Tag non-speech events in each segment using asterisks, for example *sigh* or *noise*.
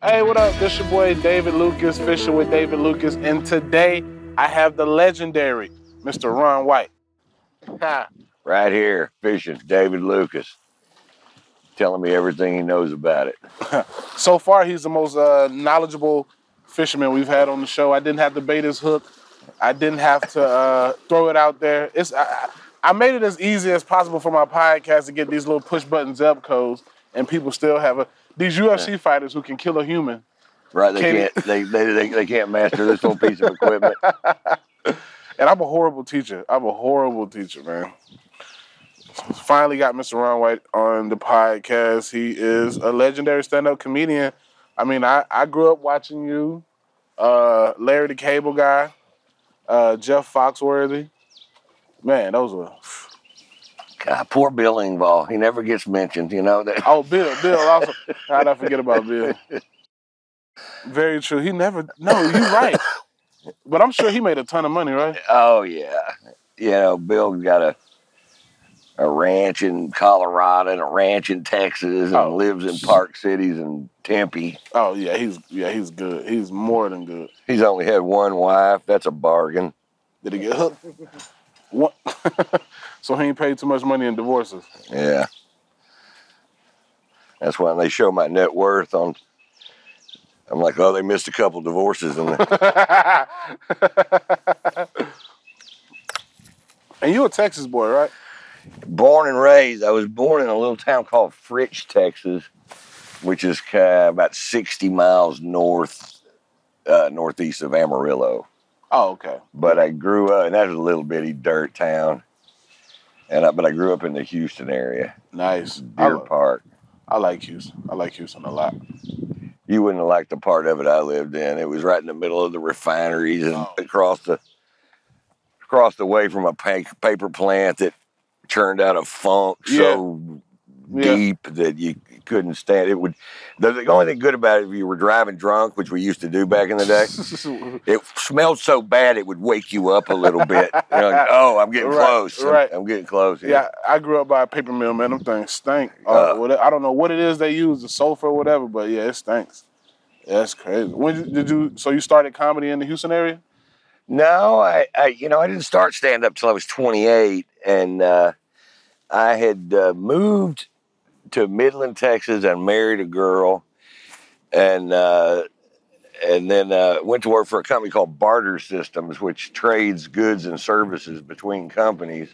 Hey, what up? This your boy David Lucas, fishing with David Lucas, and today I have the legendary Mr. Ron White. right here, fishing, David Lucas, telling me everything he knows about it. *laughs* so far, he's the most uh, knowledgeable fisherman we've had on the show. I didn't have to bait his hook. I didn't have to uh, throw it out there. It's I, I made it as easy as possible for my podcast to get these little push button Zebcos, and people still have a these UFC fighters who can kill a human. Right, they can't, *laughs* they, they, they, they can't master this little piece of equipment. *laughs* *laughs* and I'm a horrible teacher. I'm a horrible teacher, man. Finally got Mr. Ron White on the podcast. He is a legendary stand-up comedian. I mean, I, I grew up watching you, uh, Larry the Cable Guy, uh, Jeff Foxworthy. Man, those were God, poor Bill Engvall. He never gets mentioned, you know. That. Oh, Bill, Bill also. How'd I forget about Bill? *laughs* Very true. He never. No, you're right. But I'm sure he made a ton of money, right? Oh yeah. You know, Bill got a a ranch in Colorado and a ranch in Texas and oh. lives in Park Cities and Tempe. Oh yeah, he's yeah he's good. He's more than good. He's only had one wife. That's a bargain. Did he get hooked? What? *laughs* so he ain't paid too much money in divorces. Yeah. That's why they show my net worth on. I'm like, oh, they missed a couple divorces in there. *laughs* and you a Texas boy, right? Born and raised. I was born in a little town called Fritch, Texas, which is about 60 miles north, uh, northeast of Amarillo. Oh, okay. But I grew up, and that was a little bitty dirt town. And I, but I grew up in the Houston area. Nice. Deer I, Park. I like Houston. I like Houston a lot. You wouldn't have liked the part of it I lived in. It was right in the middle of the refineries and oh. across the across the way from a paper plant that churned out a funk yeah. so yeah. deep that you couldn't stand it. Would the, the, only thing good about it if you were driving drunk, which we used to do back in the day, *laughs* it smelled so bad it would wake you up a little bit. like, *laughs* oh, I'm getting right, close. Right. I'm, I'm, getting close. Yeah. yeah. I grew up by a paper mill, man. Them things stink. Uh, uh, I don't know what it is they use, the sulfur or whatever, but yeah, it stinks. Yeah, that's crazy. When did you? So you started comedy in the Houston area? No, I, I you know, I didn't start stand up till I was 28, and uh, I had uh, moved to Midland, Texas, and married a girl, and uh, and then uh, went to work for a company called Barter Systems, which trades goods and services between companies,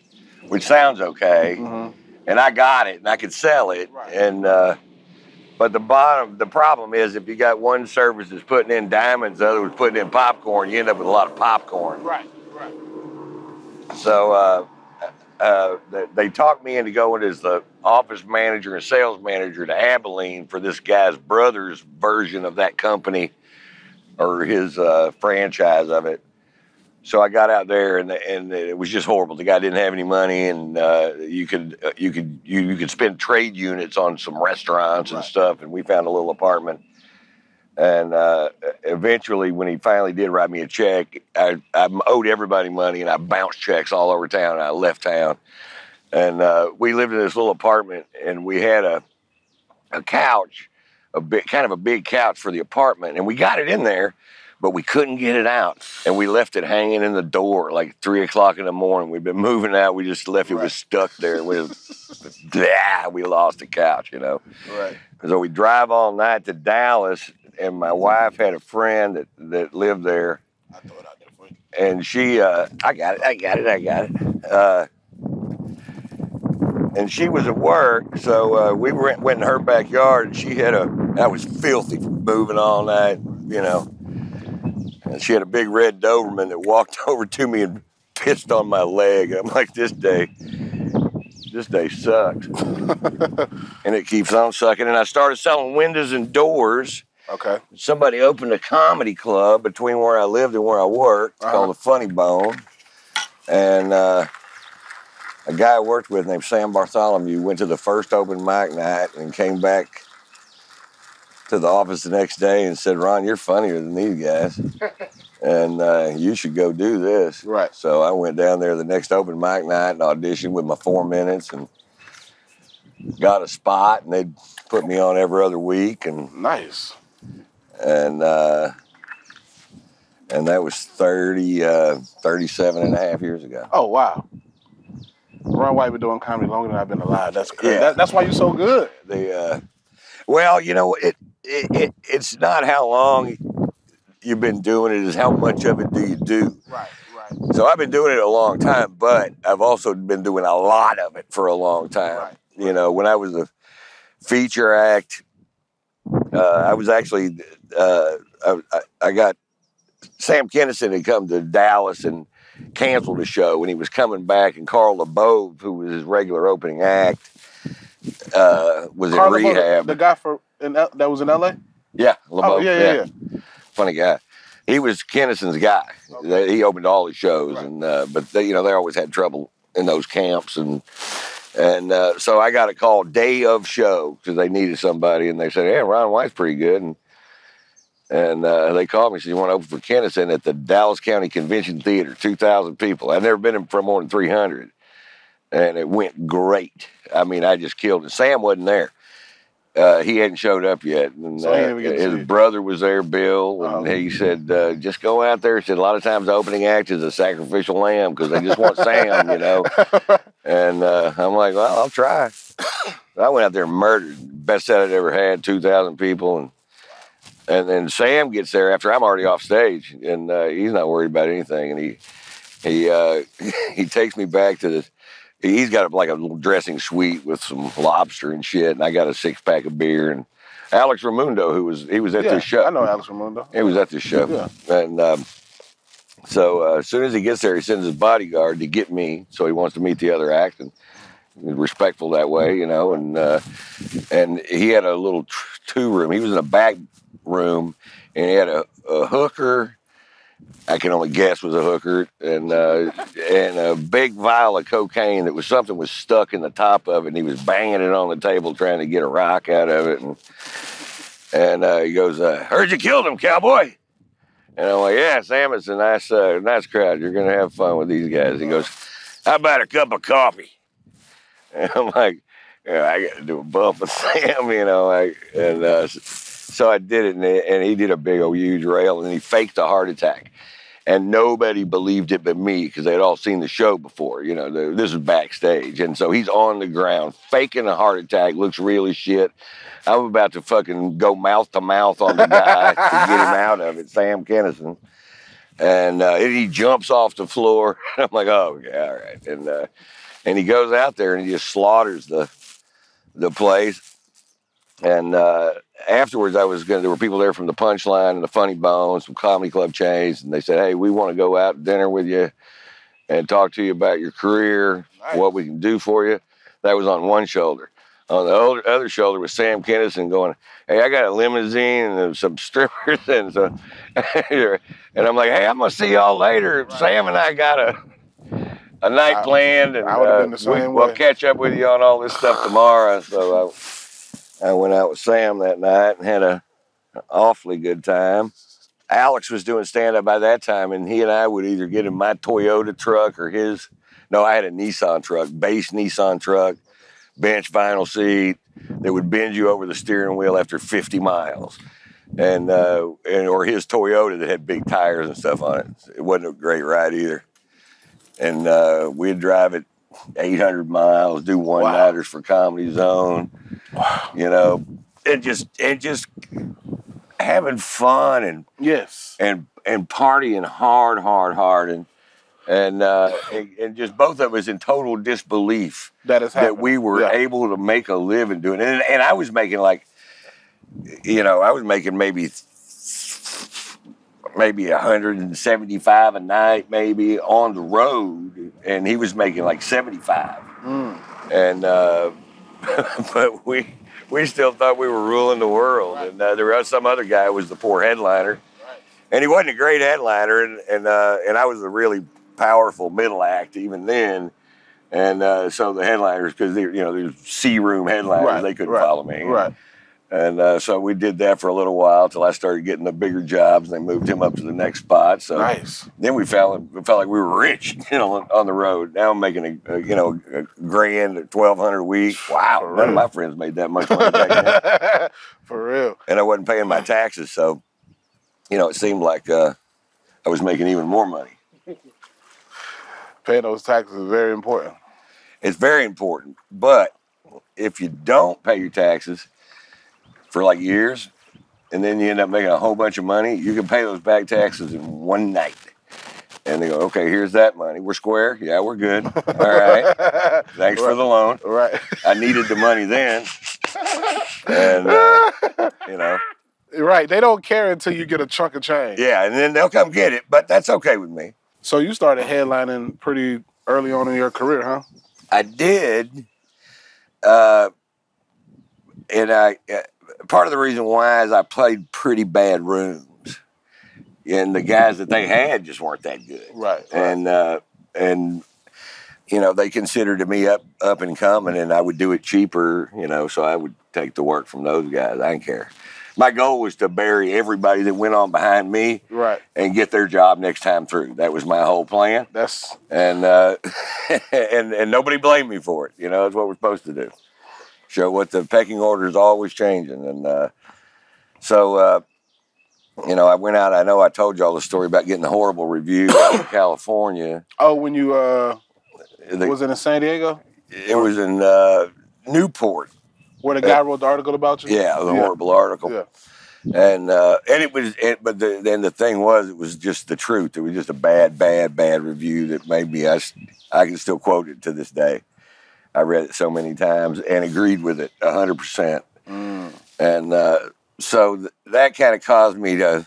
which sounds okay. Mm-hmm. And I got it, and I could sell it, right. and uh, but the bottom, the problem is if you got one service that's putting in diamonds, the other was putting in popcorn, you end up with a lot of popcorn. Right, right. So uh, uh, they talked me into going as the office manager and sales manager to Abilene for this guy's brother's version of that company or his uh, franchise of it. So I got out there and and it was just horrible. The guy didn't have any money, and uh, you could uh, you could you, you could spend trade units on some restaurants right. and stuff. And we found a little apartment. And uh, eventually, when he finally did write me a check, I, I owed everybody money, and I bounced checks all over town. And I left town, and uh, we lived in this little apartment, and we had a a couch, a big kind of a big couch for the apartment, and we got it in there but we couldn't get it out. And we left it hanging in the door like three o'clock in the morning. We've been *laughs* moving out. We just left it was stuck there. We, *laughs* yeah, we lost the couch, you know. Right. So we drive all night to Dallas, and my wife had a friend that, that lived there. I throw it out there for you. And she, uh, I got it, I got it, I got it. Uh, and she was at work, so uh, we went, went in her backyard, and she had a, that was filthy from moving all night, you know. And she had a big red Doberman that walked *laughs* over to me and pissed on my leg. I'm like, this day, this day sucks. *laughs* and it keeps on sucking. And I started selling windows and doors. Okay. Somebody opened a comedy club between where I lived and where I worked uh-huh. called the Funny Bone. And uh, a guy I worked with named Sam Bartholomew went to the first open mic night and came back to the office the next day and said, Ron, you're funnier than these guys. *laughs* and uh, you should go do this. Right. So I went down there the next open mic night and auditioned with my four minutes and got a spot and they'd put me on every other week and nice. And uh, and that was 30, uh, 37 and a half years ago. Oh wow. Ron White been doing comedy longer than I've been alive. That's crazy. Yeah. That, that's why you're so good. The uh, well, you know, it, it it it's not how long you've been doing it; is how much of it do you do. Right, right. So I've been doing it a long time, but I've also been doing a lot of it for a long time. Right. You know, when I was a feature act, uh, I was actually uh, I, I- got Sam Kinison had come to Dallas and canceled the show when he was coming back, and Carl LaBove, who was his regular opening act, uh, was in Carl LaBove, rehab. The guy for in L, that was in L.A. yeah, LaBove. Oh yeah, yeah, yeah. funny guy. He was Kinison's guy. Okay. He opened all his shows, Right. and uh, but they, you know they always had trouble in those camps, and and uh, so I got a call day of show because they needed somebody, and they said, "Hey, Ron White's pretty good," and and uh, they called me, and said, "You want to open for Kinison at the Dallas County Convention Theater, two thousand people." I'd never been in for more than three hundred, and it went great. I mean, I just killed it. Sam wasn't there. Uh, he hadn't showed up yet. And, So uh, didn't get to see his brother was there, Bill, and Oh. he said, uh, "Just go out there." He said, "A lot of times the opening act is a sacrificial lamb because they just want Sam, you know." *laughs* And uh, I'm like, "Well, I'll try." I went out there and murdered. Best set I'd ever had, two thousand people, and and then Sam gets there after I'm already off stage, and uh, he's not worried about anything, and he he uh, *laughs* he takes me back to the. He's got like a little dressing suite with some lobster and shit, and I got a six pack of beer. And Alex Reymundo, who was he was at yeah, the show, I know Alex Reymundo. he was at the show, Yeah. and um, so uh, as soon as he gets there, he sends his bodyguard to get me. So he wants to meet the other act, and respectful that way, you know. And uh, and he had a little two room. He was in a back room, and he had a, a hooker. I can only guess was a hooker, and uh, and a big vial of cocaine that was something was stuck in the top of it, and he was banging it on the table trying to get a rock out of it, and and uh, he goes, uh, "Heard you killed him, cowboy." And I'm like, "Yeah, Sam, it's a nice uh, nice crowd. You're gonna have fun with these guys." He goes, "How about a cup of coffee?" *laughs* And I'm like, yeah, I got to do a bump with *laughs* Sam, you know. Like, and uh, so I did it, and, and he did a big old huge rail, and he faked a heart attack. And nobody believed it but me because they'd all seen the show before. You know, the, this is backstage. And so he's on the ground faking a heart attack, looks real as shit. I'm about to fucking go mouth to mouth on the guy *laughs* to get him out of it, Sam Kinison. And, uh, and he jumps off the floor. *laughs* I'm like, oh, yeah, all right. And, uh, and he goes out there and he just slaughters the the place. And uh, afterwards, I was going. to There were people there from the Punchline and the Funny Bones, some comedy club chains, and they said, "Hey, we want to go out to dinner with you and talk to you about your career, Nice. what we can do for you." That was on one shoulder. On the other, other shoulder was Sam Kinison going, "Hey, I got a limousine and some strippers and so," *laughs* and I'm like, "Hey, I'm gonna see y'all later." Sam and I got a a night I- planned, and I uh, been the we, we'll catch up with you on all this stuff tomorrow. So I, I went out with Sam that night and had a an awfully good time. Alex was doing stand up by that time, and he and I would either get in my Toyota truck or his. No, I had a Nissan truck, base Nissan truck, bench vinyl seat that would bend you over the steering wheel after 50 miles. And, uh, and or his Toyota that had big tires and stuff on it. It wasn't a great ride either. And uh, we'd drive it 800 miles, do one nighters for Comedy Zone. *sighs* You know, and just and just having fun and Yes. and and partying hard, hard, hard, and and uh, and, and just both of us in total disbelief That is that we were Yeah. able to make a living doing it. And, and I was making like, you know, I was making maybe maybe 175 a night, maybe on the road, and he was making like 75. Mm. And uh, *laughs* but we we still thought we were ruling the world. And uh, there was some other guy who was the poor headliner, and he wasn't a great headliner, and and uh, and I was a really powerful middle act even then. And uh, so the headliners, because they, you know, there's C room headliners, Right, they couldn't right, follow me. Right. And uh, so we did that for a little while till I started getting the bigger jobs, and they moved him up to the next spot. So Nice. then we felt we felt like we were rich, *laughs* you know, on- the road. Now I'm making a, a you know a grand, twelve hundred a week. Wow, For none of my friends made that much money back then, *laughs* For real. and I wasn't paying my taxes, so you know it seemed like uh, I was making even more money. Paying those taxes is very important. It's very important, but if you don't pay your taxes for like years, and then you end up making a whole bunch of money, you can pay those back taxes in one night. And they go, okay, here's that money. We're square. Yeah, we're good. All right. *laughs* Thanks for the loan. Right. I needed the money then. And, uh, you know, right. They don't care until you get a chunk of change. yeah, and then they'll come get it, but that's okay with me. So you started headlining pretty early on in your career, huh? I did. Uh, and I, uh, part of the reason why is I played pretty bad rooms. And the guys that they had just weren't that good. Right. and uh, and you know they considered me up up and coming, and I would do it cheaper, you know, so I would take the work from those guys. I didn't care. My goal was to bury everybody that went on behind me right. and get their job next time through. That was my whole plan, That's and uh, *laughs* and and nobody blamed me for it. You know, that's what we're supposed to do. Show what the pecking order is always changing, and uh, so. Uh, you know, I went out. I know I told y'all the story about getting a horrible review out in California. oh, when you uh The- was it in San Diego It was in uh, Newport. where the guy wrote the article about you? Yeah, the horrible article. Yeah. And uh, and it was, it, but the, then the thing was, it was just the truth. It was just a bad, bad, bad review that made me. I can still quote it to this day. I read it so many times and agreed with it hundred percent. Mm. And uh, so th- that kind of caused me to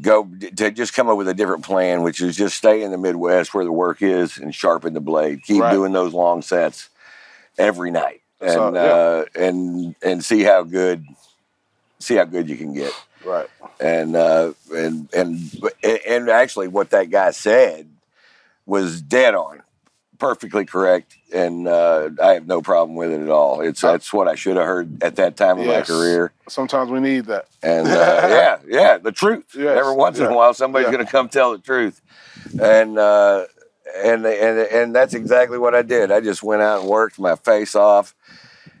go to just come up with a different plan, which is just stay in the Midwest where the work is and sharpen the blade. Keep Right. doing those long sets every night, and So, yeah. uh, and and see how good see how good you can get. Right. And uh, and and and actually, what that guy said was dead on, perfectly correct, and uh, I have no problem with it at all. It's that's what I should have heard at that time of Yes. my career. Sometimes we need that. And uh, *laughs* yeah, yeah, the truth. Yes, Every once in a while, somebody's yeah. going to come tell the truth, and uh, and and and that's exactly what I did. I just went out and worked my face off,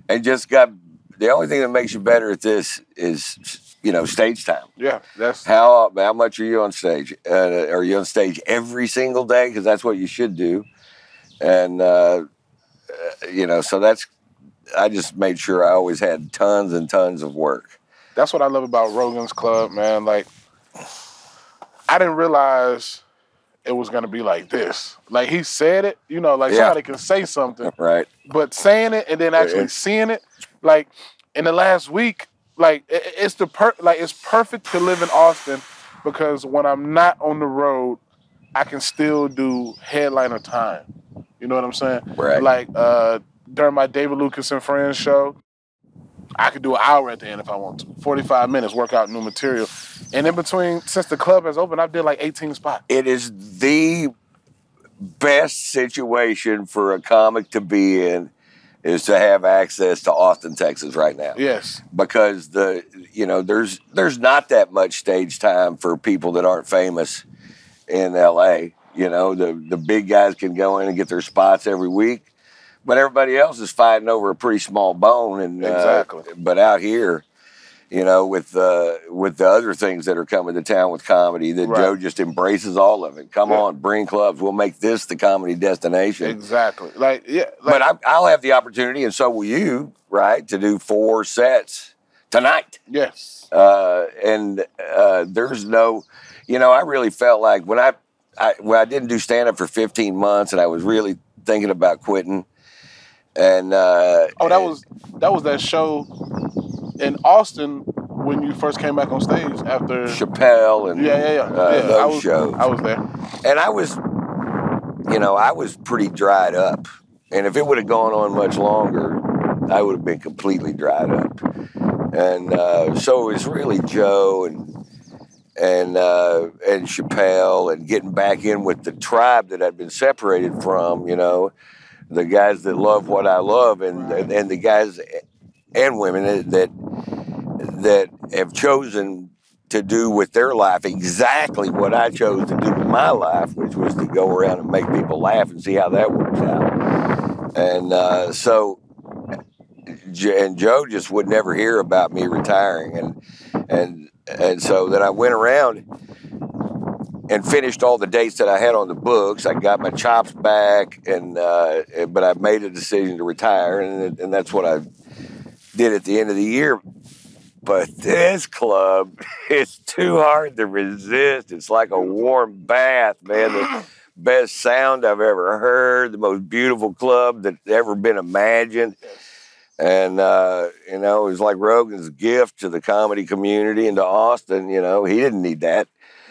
and just got. The only thing that makes you better at this is, you know, stage time. Yeah. That's How how much are you on stage? Uh, are you on stage every single day? Because that's what you should do. And uh, uh, you know, so that's. I just made sure I always had tons and tons of work. that's what I love about Rogan's Club, man. Like, I didn't realize it was gonna be like this. Like he said it, you know, like Yeah. somebody can say something, *laughs* Right. but saying it and then actually seeing it, like in the last week, like it's the per like it's perfect to live in Austin because when I'm not on the road, I can still do headliner time. You know what I'm saying? Right. Like uh during my David Lucas and Friends show, I could do an hour at the end if I want to. 45 minutes, work out new material. And in between, since the club has opened, I've did like 18 spots. it is the best situation for a comic to be in is to have access to Austin, Texas right now. Yes. Because the you know, there's there's not that much stage time for people that aren't famous in LA. You know, the the big guys can go in and get their spots every week. But everybody else is fighting over a pretty small bone and uh, Exactly. but out here, you know, with uh, with the other things that are coming to town with comedy, that Right. Joe just embraces all of it. Come Yeah. on, bring clubs. We'll make this the comedy destination. Exactly. Like, yeah. Like, but I, I'll have the opportunity, and so will you, right, to do four sets tonight. yes. Uh, and uh, there's no, you know, I really felt like when I, I when I didn't do stand up for 15 months, and I was really thinking about quitting. And uh, Oh, that was that was that show in Austin when you first came back on stage after. Chappelle and Yeah, yeah, yeah. uh, yeah those I was, shows. I was there. and I was, you know, I was pretty dried up. And if it would have gone on much longer, I would have been completely dried up. And uh, so it was really Joe and and uh, and Chappelle and getting back in with the tribe that I'd been separated from. You know, the guys that love what I love, and Right. and, the guys and women that that have chosen to do with their life exactly what I chose to do with my life, which was to go around and make people laugh and see how that works out. And uh, so, and Joe just would never hear about me retiring, and and and so then I went around and finished all the dates that I had on the books. I got my chops back, and uh, but I made a decision to retire, and and that's what I did at the end of the year. But this club, *laughs* it's too hard to resist. It's like a warm bath, man. The best sound I've ever heard, the most beautiful club that's ever been imagined. And, uh, you know, it was like Rogan's gift to the comedy community and to Austin. You know, he didn't need that.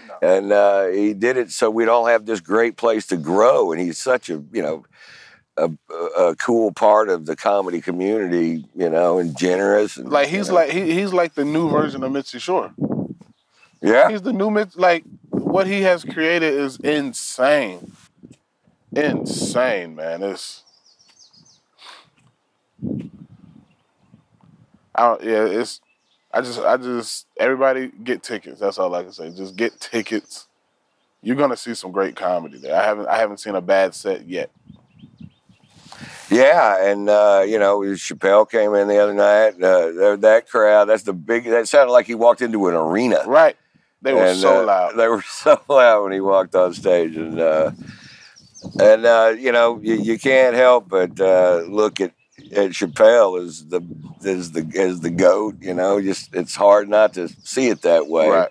No. And uh, he did it so we'd all have this great place to grow. And he's such a, you know, a, a, cool part of the comedy community, you know, and generous. And, like he's you know. like he, he's like the new version of Mitzi Shore. Yeah, he's the new Mitzi. Like what he has created is insane, insane, man. It's I don't. Yeah, it's. I just, I just, everybody get tickets. That's all I can say. Just get tickets. You're gonna see some great comedy there. I haven't, I haven't seen a bad set yet. Yeah, and uh, you know, Chappelle came in the other night. Uh, that crowd, that's the big. That sounded like he walked into an arena. Right. They were and, so uh, loud. They were *laughs* so loud when he walked on stage, and uh, and uh, you know, you, you can't help but uh, look at at Chappelle as the as the as the goat. You know, just it's hard not to see it that way. Right.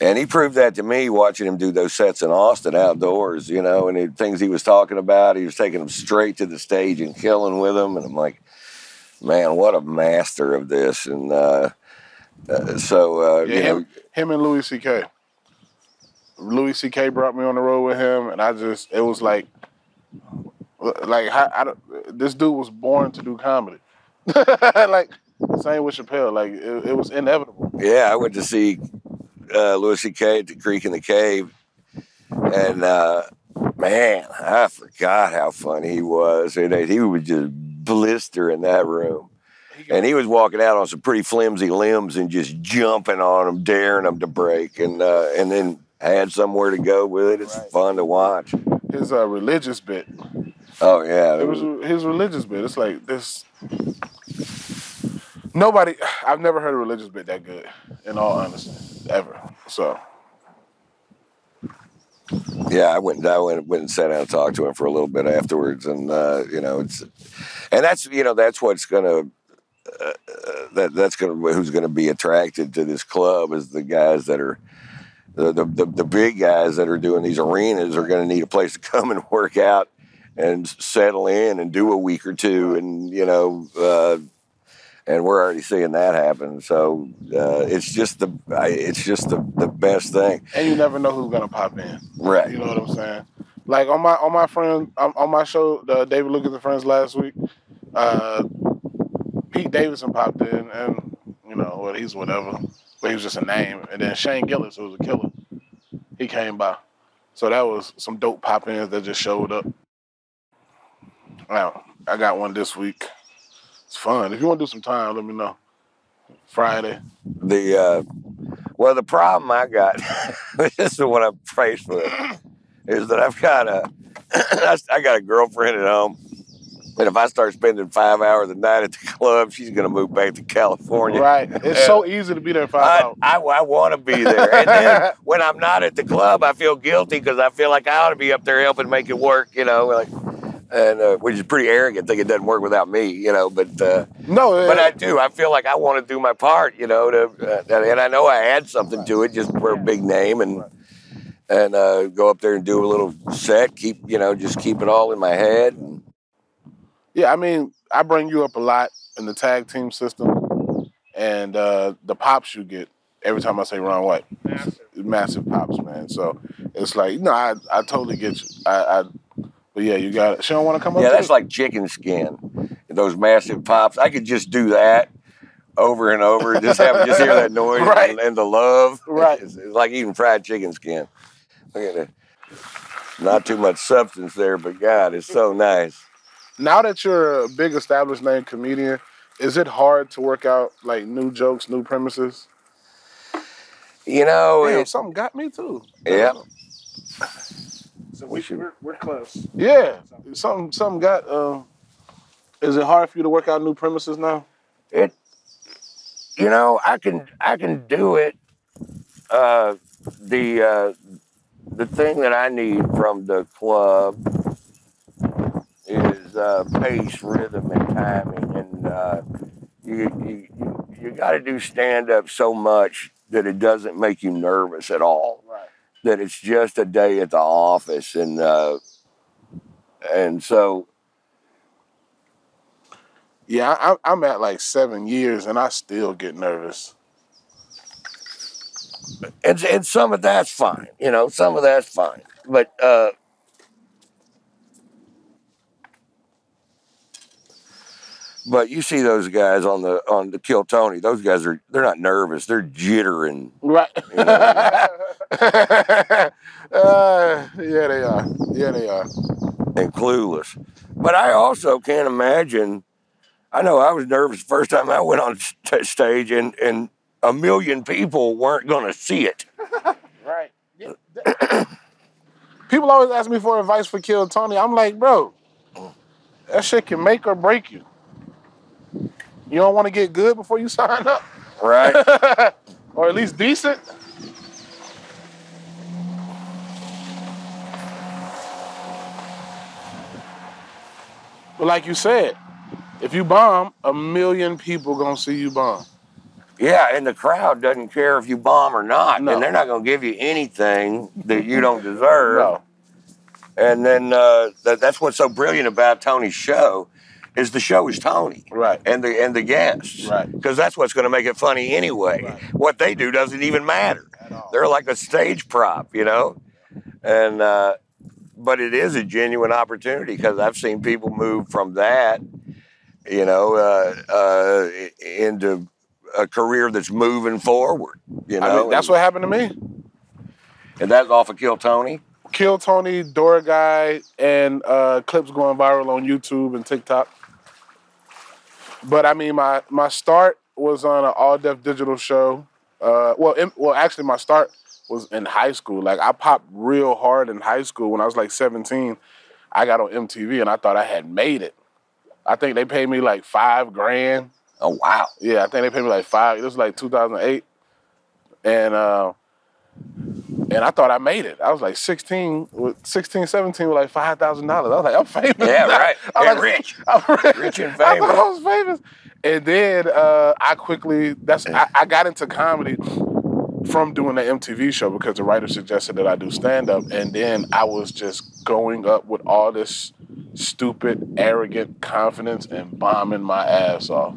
And he proved that to me watching him do those sets in Austin outdoors, you know, and the things he was talking about, he was taking them straight to the stage and killing with them. And I'm like, man, what a master of this. And uh, uh, so, uh, yeah, you him, know, him and Louis C.K. Louis C.K. brought me on the road with him, and I just, it was like, like I, I, this dude was born to do comedy. *laughs* like, same with Chappelle. Like, it, it was inevitable. Yeah, I went to see uh, Louis C.K. at the Creek in the Cave, and uh, man, I forgot how funny he was. And he would just blister in that room. And he was walking out on some pretty flimsy limbs and just jumping on them, daring them to break, and uh, and then had somewhere to go with it. It's right. fun to watch. His uh, religious bit. Oh yeah, it was his religious bit. It's like this. Nobody, I've never heard a religious bit that good. In all honesty, ever. So. Yeah, I went. I went, went and sat down and talked to him for a little bit afterwards, and uh, you know, it's, and that's you know that's what's gonna. Uh, uh that that's gonna who's gonna be attracted to this club is the guys that are the, the, the, the big guys that are doing these arenas are going to need a place to come and work out and settle in and do a week or two and you know uh, and we're already seeing that happen. So uh, it's just the it's just the, the best thing. And you never know who's gonna pop in. Right. You know what I'm saying? Like on my on my friend on my show, the David Lucas and Friends last week, uh, Pete Davidson popped in, and you know, well, he's whatever, but he was just a name. And then Shane Gillis, who was a killer, he came by. So that was some dope pop ins that just showed up. Now I got one this week. It's fun. If you want to do some time, let me know. Friday. The uh, well, the problem I got, *laughs* this is what I'm faced with, is that I've got a, *clears throat* I got a girlfriend at home. And if I start spending five hours a night at the club, she's going to move back to California. Right. It's so easy to be there five I, hours. I, I want to be there. And then *laughs* when I'm not at the club, I feel guilty because I feel like I ought to be up there helping make it work, you know. Like, and uh, which is pretty arrogant. Think it doesn't work without me, you know. But uh, no, but I do. I feel like I want to do my part, you know. To uh, and I know I add something to it just for a big name and and uh, go up there and do a little set. Keep you know, just keep it all in my head. Yeah, I mean, I bring you up a lot in the tag team system, and uh, the pops you get every time I say Ron White, massive, massive pops, man. So it's like, no, I I totally get you. I, I but yeah, you got it. She don't want to come up. Yeah, that's it? like chicken skin. Those massive pops. I could just do that over and over. *laughs* Just have just hear that noise right. and, and, the love. Right. It's, it's, like eating fried chicken skin. Look at it. Not too much substance there, but God, it's so nice. Now that you're a big established name comedian, Is it hard to work out like new jokes, new premises? You know, Damn, it, something got me too. yeah. So we should, we're, we're close. Yeah, something something got. Uh, is it hard for you to work out new premises now? It, you know, I can I can do it. Uh, the uh, the thing that I need from the club is uh, pace, rhythm, and timing, and uh, you you you, you got to do stand up so much that it doesn't make you nervous at all. Right. That it's just a day at the office, and uh, and so Yeah, I, I'm at like seven years and I still get nervous. and and some of that's fine, you know, some of that's fine. But uh but you see those guys on the on the Kill Tony, those guys are they're not nervous, they're jittering Right. *laughs* uh, yeah, they are. Yeah, they are. and clueless. But I also can't imagine I know I was nervous the first time I went on st- stage and and a million people weren't going to see it. *laughs* Right. People always ask me for advice for Kill Tony. I'm like, bro, that shit can make or break you. You don't want to get good before you sign up, Right? *laughs* or at least decent. But like you said, if you bomb, a million people gonna see you bomb. Yeah, and the crowd doesn't care if you bomb or not, No. and they're not going to give you anything that you don't *laughs* deserve. No. And then uh, that, that's what's so brilliant about Tony's show is the show is Tony Right. and the and the guests, Right. Because that's what's going to make it funny anyway. Right. What they do doesn't even matter. They're like a stage prop, you know. And uh, but it is a genuine opportunity because I've seen people move from that, you know, uh, uh, into a career that's moving forward. You know, I mean, that's what happened to me. and that's off of Kill Tony. Kill Tony, Dora Guy, and uh, clips going viral on YouTube and TikTok. But I mean, my my start was on an All Def Digital show. Uh, well, in, well, actually, my start was in high school. Like I popped real hard in high school when I was like 17. I got on MTV and I thought I had made it. I think they paid me like five grand. Oh wow! Yeah, I think they paid me like five. This was like 2008, and uh, and I thought I made it. I was like 16, with 16, 17 with like five thousand dollars. I was like, I'm famous. Yeah, now. right. I'm And like, rich. I'm rich. Rich and *laughs* I thought famous. I was famous. And then uh, I quickly that's I, I got into comedy from doing the MTV show because the writer suggested that I do stand up, and then I was just going up with all this stupid, arrogant confidence and bombing my ass off.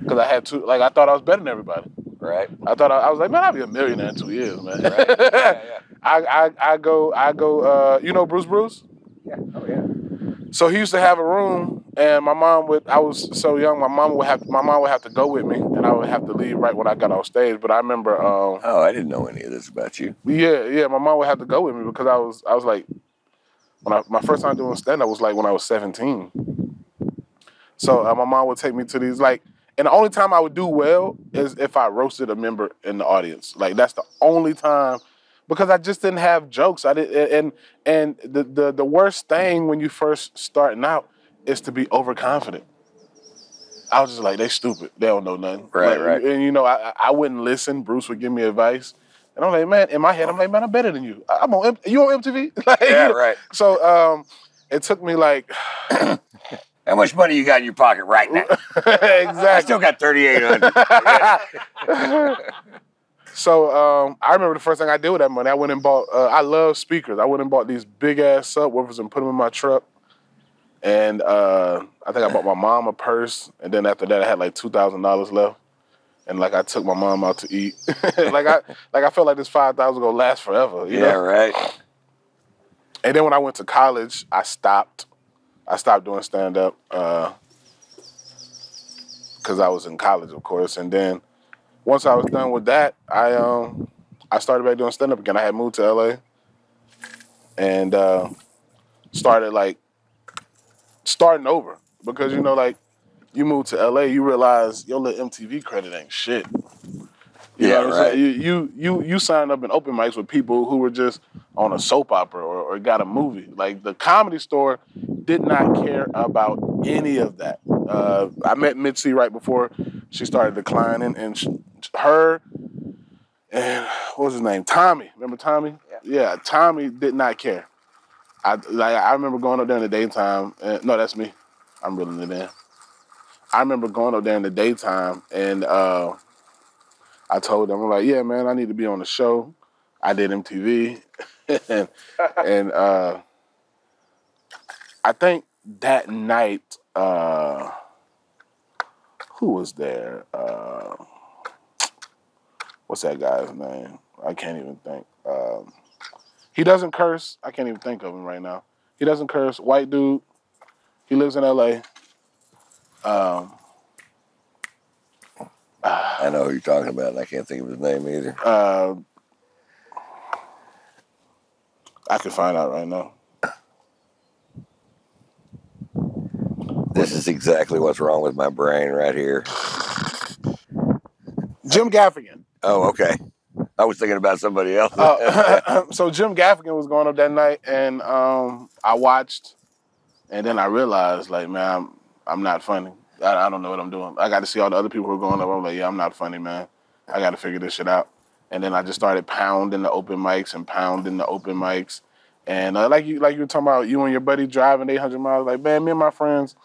Because I had to, like, I thought I was better than everybody. Right. I thought I, I was like, man, I'll be a millionaire in two years, man. Right. *laughs* Yeah, yeah. I, I I go I go. Uh, you know Bruce Bruce. Yeah. Oh yeah. So he used to have a room, and my mom would. I was so young. My mom would have. My mom would have to go with me, and I would have to leave right when I got off stage. But I remember, um, Oh, I didn't know any of this about you. yeah, yeah. My mom would have to go with me because I was. I was like, when I my first time doing stand up was like when I was seventeen. So uh, my mom would take me to these like, and the only time I would do well is if I roasted a member in the audience. Like that's the only time because I just didn't have jokes. I did, and and the the the worst thing when you first starting out is to be overconfident. I was just like, they stupid. They don't know nothing. Right, Like, right. And you know, I I wouldn't listen. Bruce would give me advice, and I'm like, man, in my head, I'm like, man, I'm better than you. I'm on. You on MTV? *laughs* like, Yeah, right. So um, it took me like *clears throat* How much money you got in your pocket right now? *laughs* Exactly. I still got thirty eight hundred. *laughs* So um, I remember the first thing I did with that money. I went and bought. Uh, I love speakers. I went and bought these big ass subwoofers and put them in my truck. And uh, I think I bought my mom a purse. And then after that, I had like two thousand dollars left. And like I took my mom out to eat. *laughs* like I like I felt like this five thousand gonna last forever. You yeah, know? right. And then when I went to college, I stopped. I stopped doing stand up because I was in college, of course. And then once I was done with that, I um I started back doing stand up again. I had moved to LA and uh, started like starting over because you know like you move to LA, you realize your little MTV credit ain't shit. You Yeah, know what I'm right. You, you you signed up in open mics with people who were just on a soap opera or, or got a movie. Like the comedy store did not care about any of that. Uh, I met Mitzi right before she started declining, and sh her and what was his name? Tommy. Remember Tommy? Yeah. Tommy did not care. I like I remember going up there in the daytime. And, no, that's me. I'm reeling it in. I remember going up there in the daytime and uh, I told them, I'm like, yeah, man, I need to be on the show. I did MTV. *laughs* and and uh, I think that night, uh, who was there? Uh, what's that guy's name? I can't even think. Um, he doesn't curse. I can't even think of him right now. He doesn't curse. White dude. He lives in LA. Um, I know who you're talking about, and I can't think of his name either. uh, I can find out right now. This is exactly what's wrong with my brain right here. Jim Gaffigan. Oh, okay. I was thinking about somebody else. Uh, *laughs* *laughs* so Jim Gaffigan was going up that night, and um, I watched, and then I realized, like, man, I'm, I'm not funny. I, I don't know what I'm doing. I got to see all the other people who are going up. I'm like, yeah, I'm not funny, man. I got to figure this shit out. And then I just started pounding the open mics and pounding the open mics. And uh, like you, like you were talking about, you and your buddy driving 800 miles. Like, man, me and my friends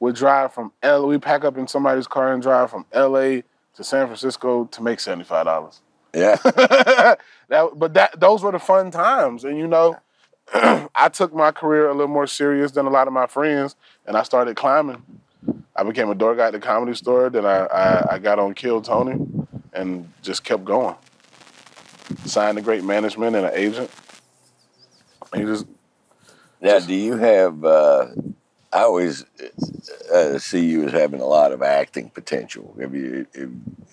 would drive from L. We pack up in somebody's car and drive from L.A. to San Francisco to make seventy-five dollars yeah. *laughs* that, but that those were the fun times, and you know, *clears throat* I took my career a little more serious than a lot of my friends, and I started climbing. I became a door guy at the comedy store. Then I, I, I got on Kill Tony, and just kept going. Signed a great management and an agent. And you just Now, do you have? Uh, I always uh, see you as having a lot of acting potential. Have you? Have,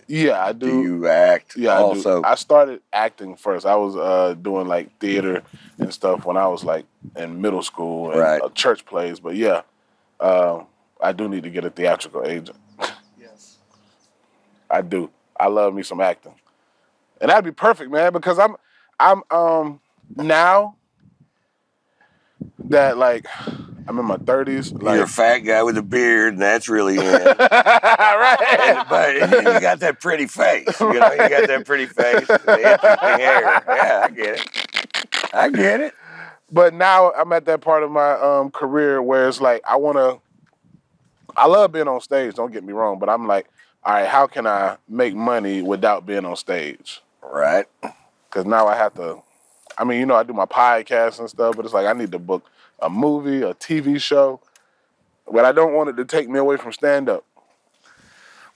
yeah, I do do. you act? Yeah, I also. do. I started acting first. I was uh, doing like theater and stuff when I was like in middle school and Right. uh, church plays. But yeah, uh, I do need to get a theatrical agent. Yes. I do. I love me some acting, and that'd be perfect, man. Because I'm, I'm um now that like I'm in my thirties. Like, You're a fat guy with a beard, and that's really in. *laughs* right. but you got that pretty face. You know, you got that pretty face, the interesting hair. Yeah, I get it. I get it. but now I'm at that part of my um, career where it's like I want to. I love being on stage. Don't get me wrong, but I'm like, all right, how can I make money without being on stage? Right. Because now I have to. I mean, you know, I do my podcast and stuff, but it's like I need to book a movie, a TV show, but I don't want it to take me away from stand up.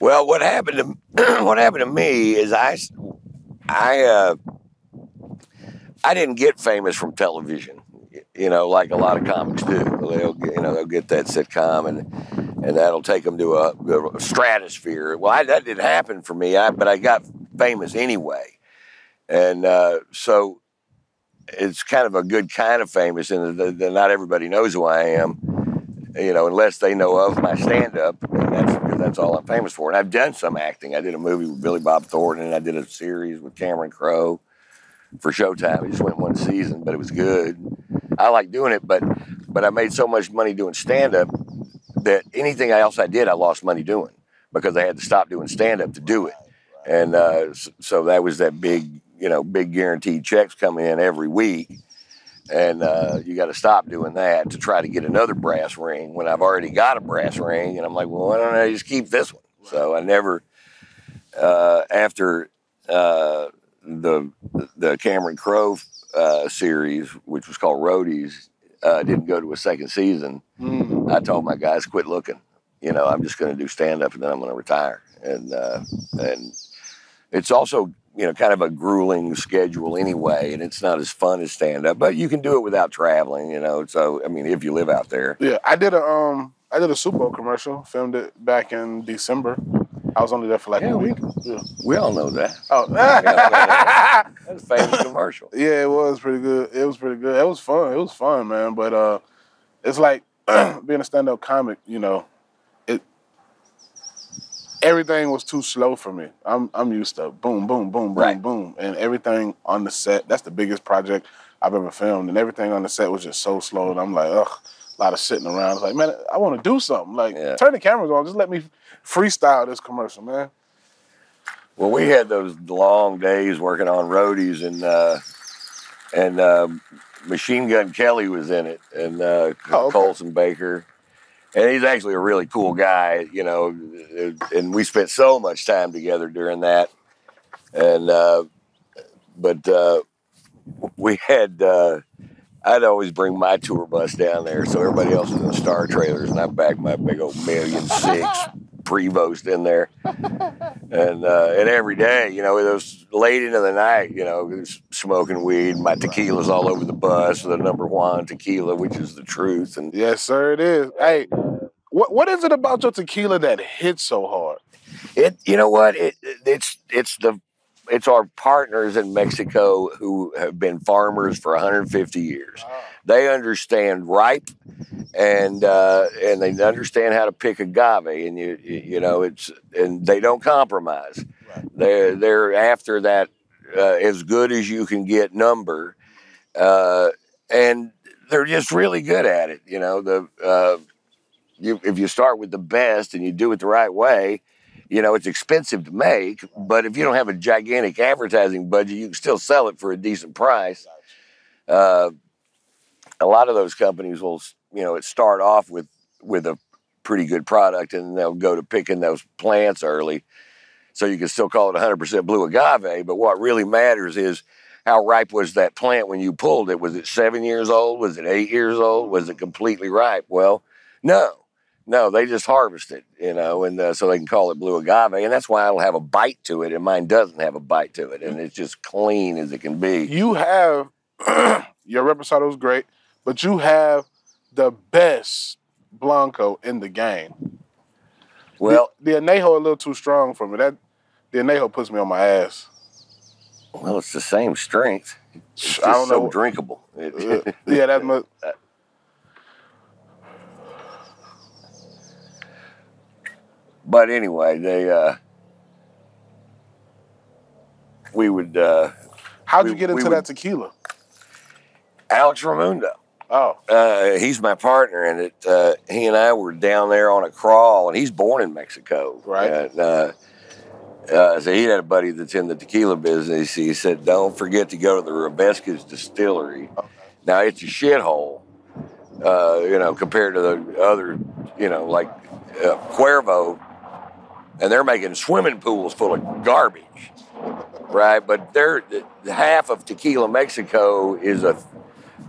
Well, what happened to *clears throat* what happened to me is I, I, uh, I didn't get famous from television. You know, like a lot of comics do. They'll get, you know they'll get that sitcom and and that'll take them to a, a stratosphere. Well, I, that didn't happen for me. I, but I got famous anyway, and uh, so it's kind of a good kind of famous, and the, the, not everybody knows who I am you know, unless they know of my stand up, that's that's all I'm famous for. And I've done some acting. I did a movie with Billy Bob Thornton, and I did a series with Cameron Crowe for Showtime. We just went one season, but it was good. I like doing it, but but I made so much money doing stand up that anything else I did, I lost money doing because I had to stop doing stand up to do it. And uh, so that was that big, you know, big guaranteed checks coming in every week and uh, you got to stop doing that to try to get another brass ring when I've already got a brass ring. And I'm like, well, why don't I just keep this one? So I never, uh, after uh, the the Cameron Crowe uh, series, which was called Roadies, uh, didn't go to a second season. Mm. I told my guys, quit looking. You know, I'm just going to do stand up and then I'm going to retire. And uh, and it's also you know kind of a grueling schedule anyway, and it's not as fun as stand up. But you can do it without traveling. You know, so I mean, if you live out there, Yeah, I did a um, I did a Super Bowl commercial. Filmed it back in December. I was only there for like Yeah, a we- week. Yeah. we all know that. Oh, *laughs* That's a famous *laughs* commercial. Yeah, it was pretty good. It was pretty good. It was fun. It was fun, man. But uh, it's like *clears throat* being a stand-up comic. You know, it everything was too slow for me. I'm I'm used to boom, boom, boom, boom, Right. boom, and everything on the set. That's the biggest project I've ever filmed, and everything on the set was just so slow. And I'm like, ugh, a lot of sitting around. It's like, man, I want to do something. Like, Yeah. turn the cameras on. Just let me freestyle this commercial, man. Well, we had those long days working on roadies, and uh, and uh, Machine Gun Kelly was in it, and uh, Oh, okay. Colson Baker, and he's actually a really cool guy, you know. And we spent so much time together during that, and uh, but uh, we had. Uh, I'd always bring my tour bus down there, so everybody else was in the star trailers, and I backed my big old million six Prevost in there and uh, and every day, you know, it was late into the night, you know, smoking weed. My tequila's all over the bus, the number one tequila, which is the truth. And Yes, sir, it is. Hey, what what is it about your tequila that hits so hard? it, you know what? It, it's it's the it's our partners in Mexico who have been farmers for 150 years. They understand ripe, and uh, and they understand how to pick agave, and you you know it's and they don't compromise. Right. They're they're after that uh, as good as you can get number, uh, and they're just really good at it. You know the uh, you if you start with the best and you do it the right way. You know, it's expensive to make, but if you don't have a gigantic advertising budget, you can still sell it for a decent price. Uh, a lot of those companies will, you know, it start off with with a pretty good product, and they'll go to picking those plants early, so you can still call it 100% blue agave. But what really matters is how ripe was that plant when you pulled it? Was it seven years old? Was it eight years old? Was it completely ripe? Well, no, no, they just harvest it, you know, and uh, so they can call it blue agave, and that's why it'll have a bite to it, and mine doesn't have a bite to it, and it's just clean as it can be. You have *clears throat* your reposado is great, but you have the best blanco in the game. Well, the, the anejo a little too strong for me. That the anejo puts me on my ass. well, it's the same strength. It's I don't so know. drinkable. Uh, yeah, that's *laughs* my. But anyway, they uh, we would uh, How'd we- you get into would- that tequila? Alex Reymundo. Oh, Uh, he's my partner in it. Uh, he and I were down there on a crawl, and he's born in Mexico. Right. And, uh, uh, so he had a buddy that's in the tequila business. He said, "Don't forget to go to the Rebesca's distillery." Now it's a shithole, uh, you know, compared to the other, you know, like uh, Cuervo, and they're making swimming pools full of garbage, right? But they're half of Tequila Mexico is a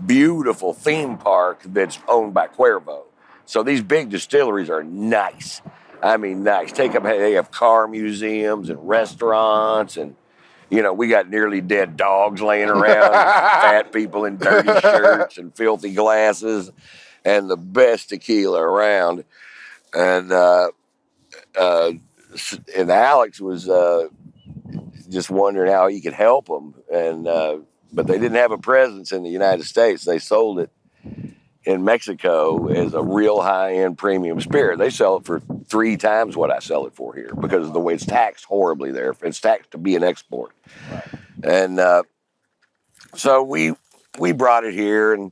beautiful theme park that's owned by Cuervo. So these big distilleries are nice. I mean, nice. Take them. They have car museums and restaurants, and you know, we got nearly dead dogs laying around, *laughs* fat people in dirty shirts and filthy glasses, and the best tequila around. And uh, uh, and Alex was uh, just wondering how he could help them, and uh, but they didn't have a presence in the United States. They sold it in Mexico as a real high end premium spirit. They sell it for three times what I sell it for here because of the way it's taxed horribly there. It's taxed to be an export, and uh, so we we brought it here and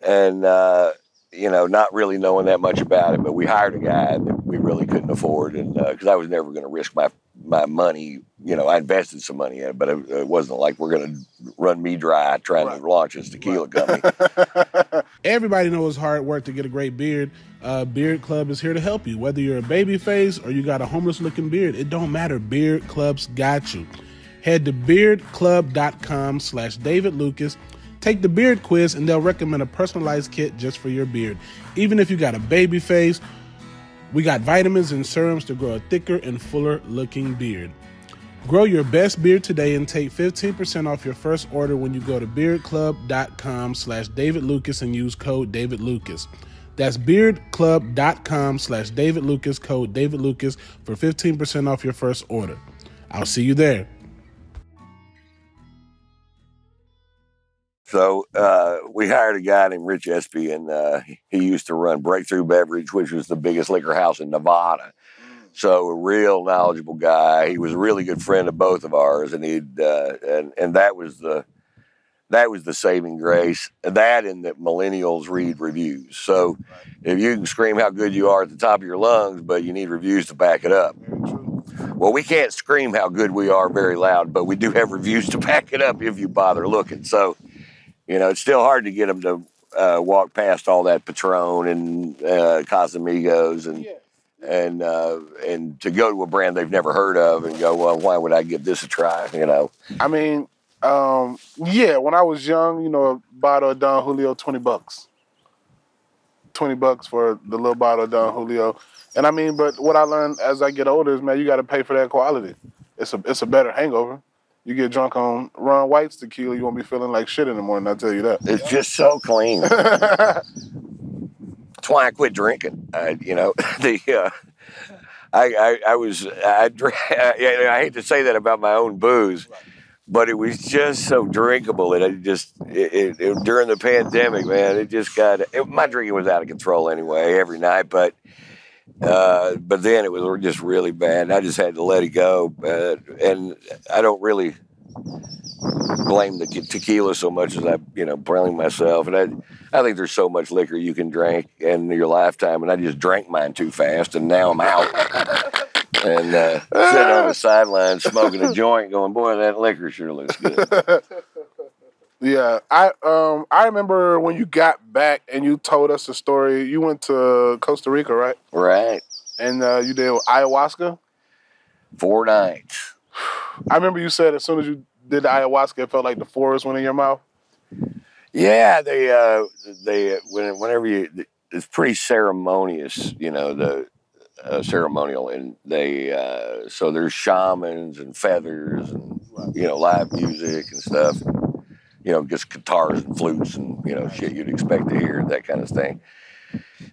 and uh, you know not really knowing that much about it, but we hired a guy that we really couldn't afford, and because I was never going to risk my my money. You know, I invested some money in it, but it, it wasn't like we're going to run me dry trying Right. to launch this tequila company. *laughs* Everybody knows hard work to get a great beard. Uh, beard Club is here to help you. Whether you're a baby face or you got a homeless looking beard, it don't matter. Beard Club's got you. Head to beardclub.com slash David Lucas. Take the beard quiz and they'll recommend a personalized kit just for your beard. Even if you got a baby face, we got vitamins and serums to grow a thicker and fuller looking beard. Grow your best beard today and take 15% off your first order when you go to beardclub.com slash David Lucas and use code David Lucas. That's beardclub.com slash David Lucas, code David Lucas for 15% off your first order. I'll see you there. So uh, we hired a guy named Rich Espy, and uh, he used to run Breakthru Beverage, which was the biggest liquor house in Nevada. So a real knowledgeable guy. He was a really good friend of both of ours, and he'd uh, and and that was the that was the saving grace. That and that millennials read reviews. So if you can scream how good you are at the top of your lungs, but you need reviews to back it up. Well, we can't scream how good we are very loud, but we do have reviews to back it up if you bother looking. So, you know, it's still hard to get them to uh, walk past all that Patron and uh, Casamigos and Yeah. and uh, and to go to a brand they've never heard of and go, well, why would I give this a try? You know, I mean, um, yeah, when I was young, you know, a bottle of Don Julio, 20 bucks. 20 bucks for the little bottle of Don Julio. And I mean, but what I learned as I get older is, man, you got to pay for that quality. It's a it's a better hangover. You get drunk on Ron White's tequila, you won't be feeling like shit in the morning. I tell you that. it's just so clean. *laughs* That's why I quit drinking. I, you know, *laughs* the uh, I, I I was I, I *laughs* I hate to say that about my own booze, but it was just so drinkable, that it just it, it, it- during the pandemic, man, it just got it, my drinking was out of control anyway every night, but. Uh, but then it was just really bad. I just had to let it go, uh, and I don't really blame the te- tequila so much as I, you know, blame myself. And I, I think there's so much liquor you can drink in your lifetime, and I just drank mine too fast, and now I'm out. and uh, sitting on the *laughs* sideline smoking a joint, going, "Boy, that liquor sure looks good." *laughs* Yeah, I um I remember when you got back and you told us the story. You went to Costa Rica, right? right? And uh, you did ayahuasca. Four nights. I remember you said as soon as you did the ayahuasca, it felt like the forest went in your mouth. Yeah, they uh, they when whenever you it's pretty ceremonious, you know the uh, ceremonial, and they uh, so there's shamans and feathers and you know live music and stuff, you know just guitars and flutes and you know shit you'd expect to hear that kind of thing.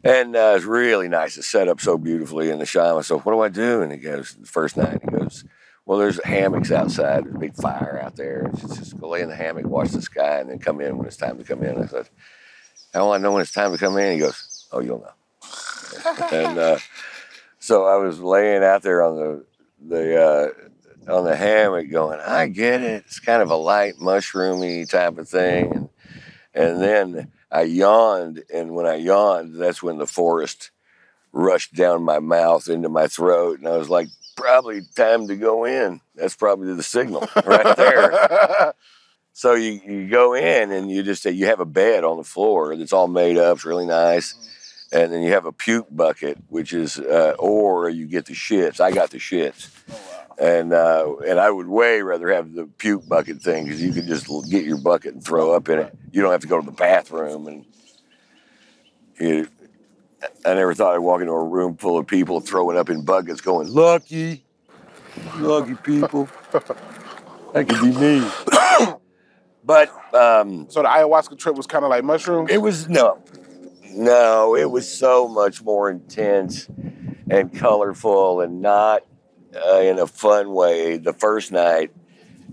And uh, it's really nice. It's set up so beautifully. in the shaman, so what do I do? And he goes, the first night, he goes, well, there's hammocks outside. There's a big fire out there. Just, just go lay in the hammock, watch the sky, and then come in when it's time to come in. I said, how will I know when it's time to come in? He goes, oh, you'll know. and uh, so I was laying out there on the the uh, on the hammock, going, I get it. It's kind of a light mushroomy type of thing. And and then I yawned, and when I yawned, that's when the forest rushed down my mouth into my throat, and I was like, probably time to go in. That's probably the signal *laughs* right there. *laughs* So you, you go in and you just say you have a bed on the floor that's all made up, it's really nice, and then you have a puke bucket, which is uh, or you get the shits. I got the shits, and uh, and I would way rather have the puke bucket thing because you can just get your bucket and throw up in it. You don't have to go to the bathroom and. You, I never thought I'd walk into a room full of people throwing up in buckets, going lucky, lucky people. *laughs* That could be me. *coughs* but um, So the ayahuasca trip was kind of like mushrooms. it was no, no. It was so much more intense and colorful, and not uh, in a fun way. The first night,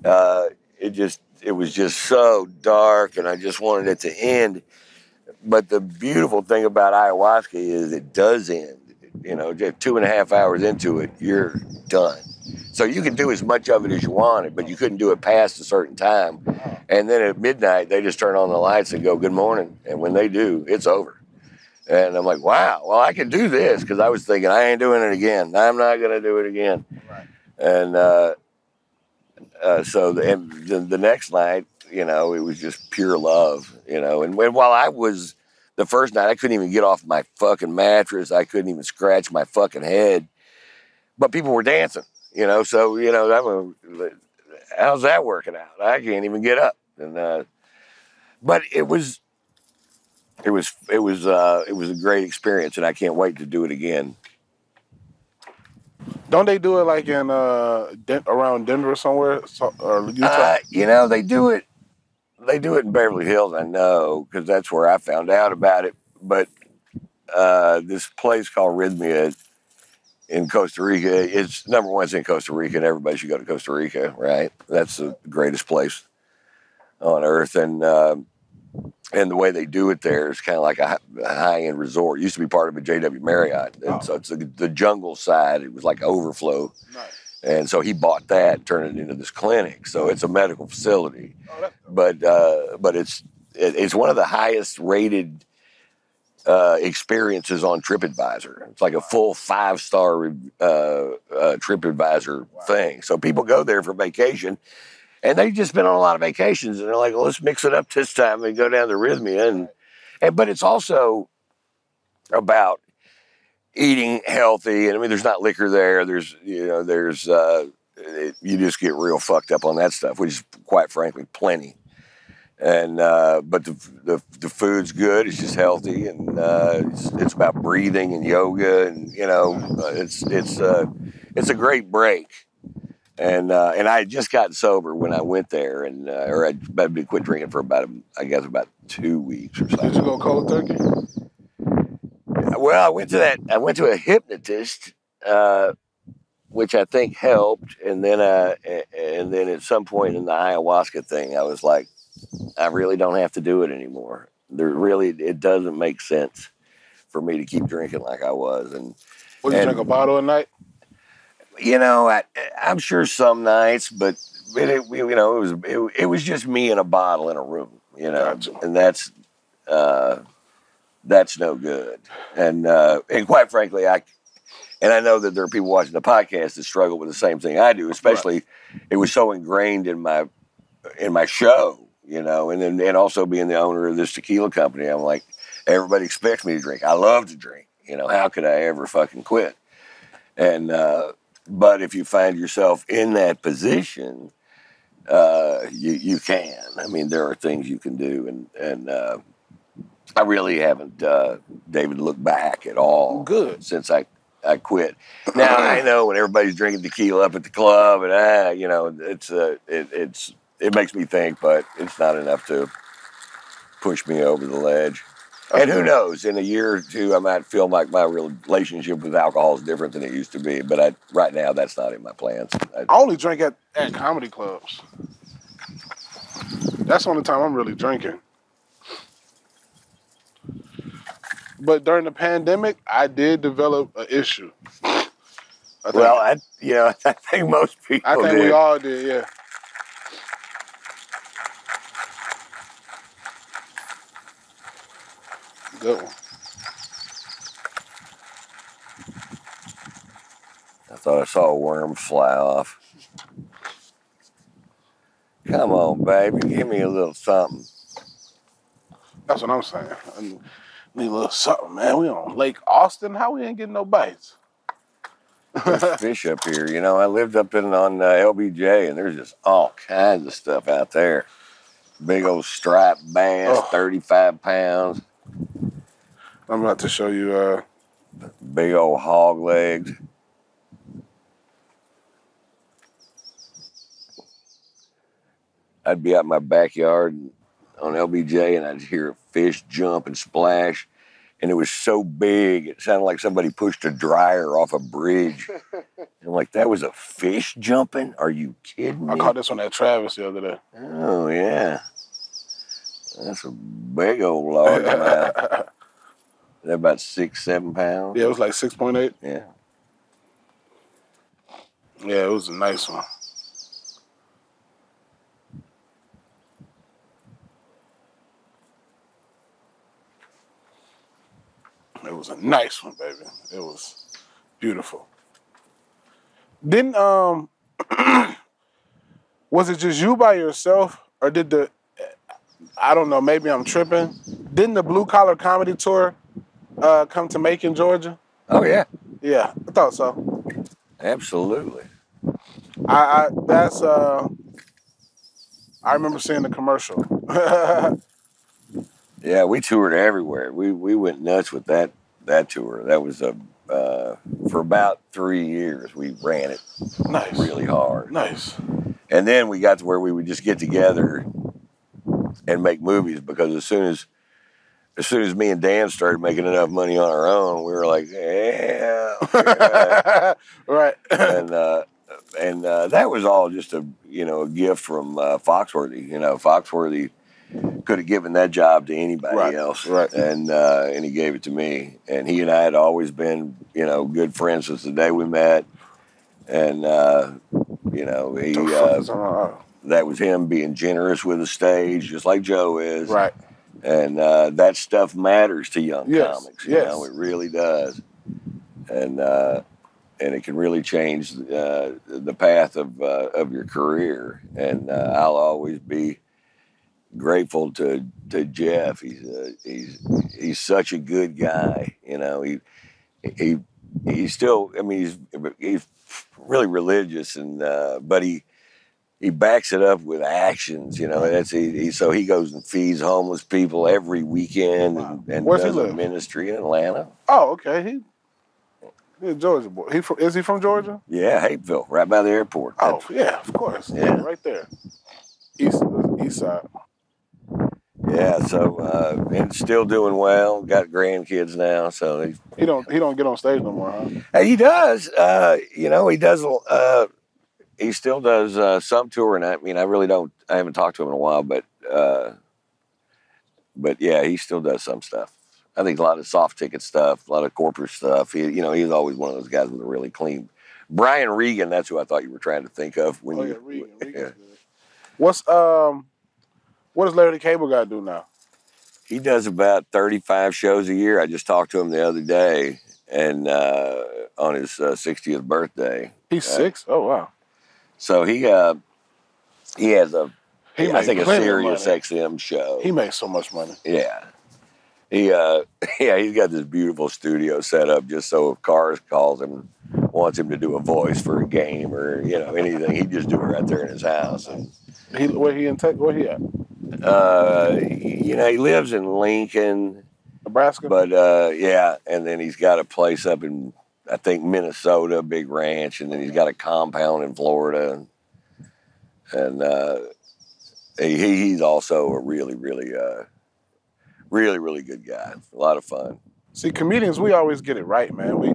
uh, it just it was just so dark, and I just wanted it to end. But the beautiful thing about ayahuasca is it does end. You know, just two and a half hours into it, you're done. So you can do as much of it as you wanted, but you couldn't do it past a certain time. And then at midnight, they just turn on the lights and go, "Good morning." And when they do, it's over. And I'm like, "Wow, well, I can do this," because I was thinking, I ain't doing it again. I'm not gonna do it again. Right. And uh, uh, so the, and the, the next night, you know, it was just pure love, you know. And when, while I was the first night, I couldn't even get off my fucking mattress. I couldn't even scratch my fucking head. But people were dancing, you know. So you know, a, how's that working out? I can't even get up. And uh, but it was, it was, it was, uh, it was a great experience, and I can't wait to do it again. Don't they do it like in uh Den- around Denver somewhere so, or Utah? Uh, you know, they do it. They do it in Beverly Hills. I know because that's where I found out about it. But uh, this place called Rhythmia in Costa Rica, it's number one. It's in Costa Rica, and everybody should go to Costa Rica. Right? That's the greatest place on earth. And uh, and the way they do it there is kind of like a, high end resort. It used to be part of a JW Marriott, and Oh. so it's the, the jungle side. It was like overflow, Nice. and so he bought that, and turned it into this clinic. So it's a medical facility, Oh, but uh, but it's it, it's one of the highest rated uh, experiences on TripAdvisor. It's like a full five star uh, uh, TripAdvisor thing. So people go there for vacation. And they've just been on a lot of vacations, and they're like, well, "Let's mix it up this time and go down to Rhythmia." And, and but it's also about eating healthy. And I mean, there's not liquor there. There's you know, there's uh, it, you just get real fucked up on that stuff, which is quite frankly plenty. And uh, but the, the the food's good. It's just healthy, and uh, it's, it's about breathing and yoga, and you know, uh, it's it's uh, it's a great break and uh, and I had just gotten sober when I went there, and uh, or I'd, I'd been quit drinking for about I guess about two weeks or something. Did you go cold turkey? Well, I went to that. I went to a hypnotist, uh, which I think helped, and then uh, and then at some point in the ayahuasca thing, I was like, I really don't have to do it anymore. There really, it doesn't make sense for me to keep drinking like I was, and Would you And- drink a bottle a night? You know, I, I'm sure some nights, but it, it, you know, it was it, it was just me and a bottle in a room, you know, Gotcha. and that's uh, that's no good. And uh, and quite frankly, I and I know that there are people watching the podcast that struggle with the same thing I do. Especially, it was so ingrained in my in my show, you know, and then and also being the owner of this tequila company, I'm like, everybody expects me to drink. I love to drink. You know, how could I ever fucking quit? And uh, but if you find yourself in that position, uh, you you can. I mean, there are things you can do, and and uh, I really haven't, uh, David, looked back at all Good. since I I quit. *clears throat* Now I know when everybody's drinking tequila up at the club, and ah, you know, it's uh, it, it's it makes me think, but it's not enough to push me over the ledge. And who knows? In a year or two, I might feel like my relationship with alcohol is different than it used to be. But I, right now, that's not in my plans. I, I only drink at, at comedy clubs. That's the only time I'm really drinking. But during the pandemic, I did develop an issue. I think, well, I, you *laughs* know, I think most people I think do. we all did, yeah. Good one. I thought I saw a worm fly off. Come on, baby, give me a little something. That's what I'm saying. I need a little something, man. We on Lake Austin. How we ain't getting no bites? There's *laughs* fish up here. You know, I lived up in on uh, LBJ, and there's just all kinds of stuff out there. Big old striped bass, Oh. 35 pounds. I'm about to show you. Uh, Big old hog legs. I'd be out in my backyard on LBJ and I'd hear a fish jump and splash. And it was so big, it sounded like somebody pushed a dryer off a bridge. and *laughs* I'm like, that was a fish jumping? Are you kidding me? I caught this one at Travis the other day. Oh, yeah. That's a big old largemouth. They're about six, seven pounds. Yeah, it was like six point eight. Yeah. Yeah, it was a nice one. It was a nice one, baby. It was beautiful. Didn't um *clears throat* was it just you by yourself or did the I don't know, maybe I'm tripping. Didn't the blue collar comedy tour uh come to Macon, Georgia? Oh, yeah. Yeah, I thought so. Absolutely. I, I that's uh I remember seeing the commercial. *laughs* Yeah, we toured everywhere. We we went nuts with that that tour. That was a uh, for about three years. We ran it nice. really hard, Nice. and then we got to where we would just get together and make movies. Because as soon as as soon as me and Dan started making enough money on our own, we were like, *laughs* yeah. yeah. right. and uh, and uh, that was all just a you know a gift from uh, Foxworthy. You know, Foxworthy could have given that job to anybody Right, else. right. And uh, and he gave it to me. And he and I had always been, you know, good friends since the day we met. And uh, you know, he uh, that was him being generous with the stage, just like Joe is. right. And uh, that stuff matters to young Yes, comics. You yes. know, it really does. And uh, and it can really change uh, the path of uh, of your career. And uh, I'll always be grateful to to Jeff. He's uh, he's he's such a good guy. You know, he he he's still. I mean, he's he's really religious, and uh, but he he backs it up with actions. You know, that's he, he. So he goes and feeds homeless people every weekend, and, and Where's he does a live? ministry in Atlanta. Oh, okay. He, he a Georgia boy. He from, is he from Georgia? Yeah, Hapeville, right by the airport. Oh, yeah, of course. Yeah. right there. East East side. Yeah, so uh, and still doing well. Got grandkids now, so he, He don't he don't get on stage no more, huh? He does. Uh, you know, he does. Uh, he still does uh, some touring. I mean, I really don't. I haven't talked to him in a while, but uh, but yeah, he still does some stuff. I think a lot of soft ticket stuff, a lot of corporate stuff. He, you know, he's always one of those guys with a really clean. Brian Regan, that's who I thought you were trying to think of when Oh you. yeah, Regan. *laughs* Yeah. What's um what does Larry the Cable Guy do now? He does about 35 shows a year. I just talked to him the other day, and uh, on his uh, 60th birthday. He's Uh, six? Oh wow. So he uh, he has a He I think a Sirius. XM show. He makes so much money. yeah. He uh *laughs* yeah, he's got this beautiful studio set up just so if Cars calls him, wants him to do a voice for a game or, you know, anything, he just do it right there in his house. And He where he in tech where he at? uh you know, he lives in Lincoln, Nebraska? but uh yeah, and then he's got a place up in I think Minnesota, a big ranch, and then he's got a compound in Florida. And uh he, he's also a really, really uh really, really good guy. A lot of fun. See, comedians, we always get it right, man. We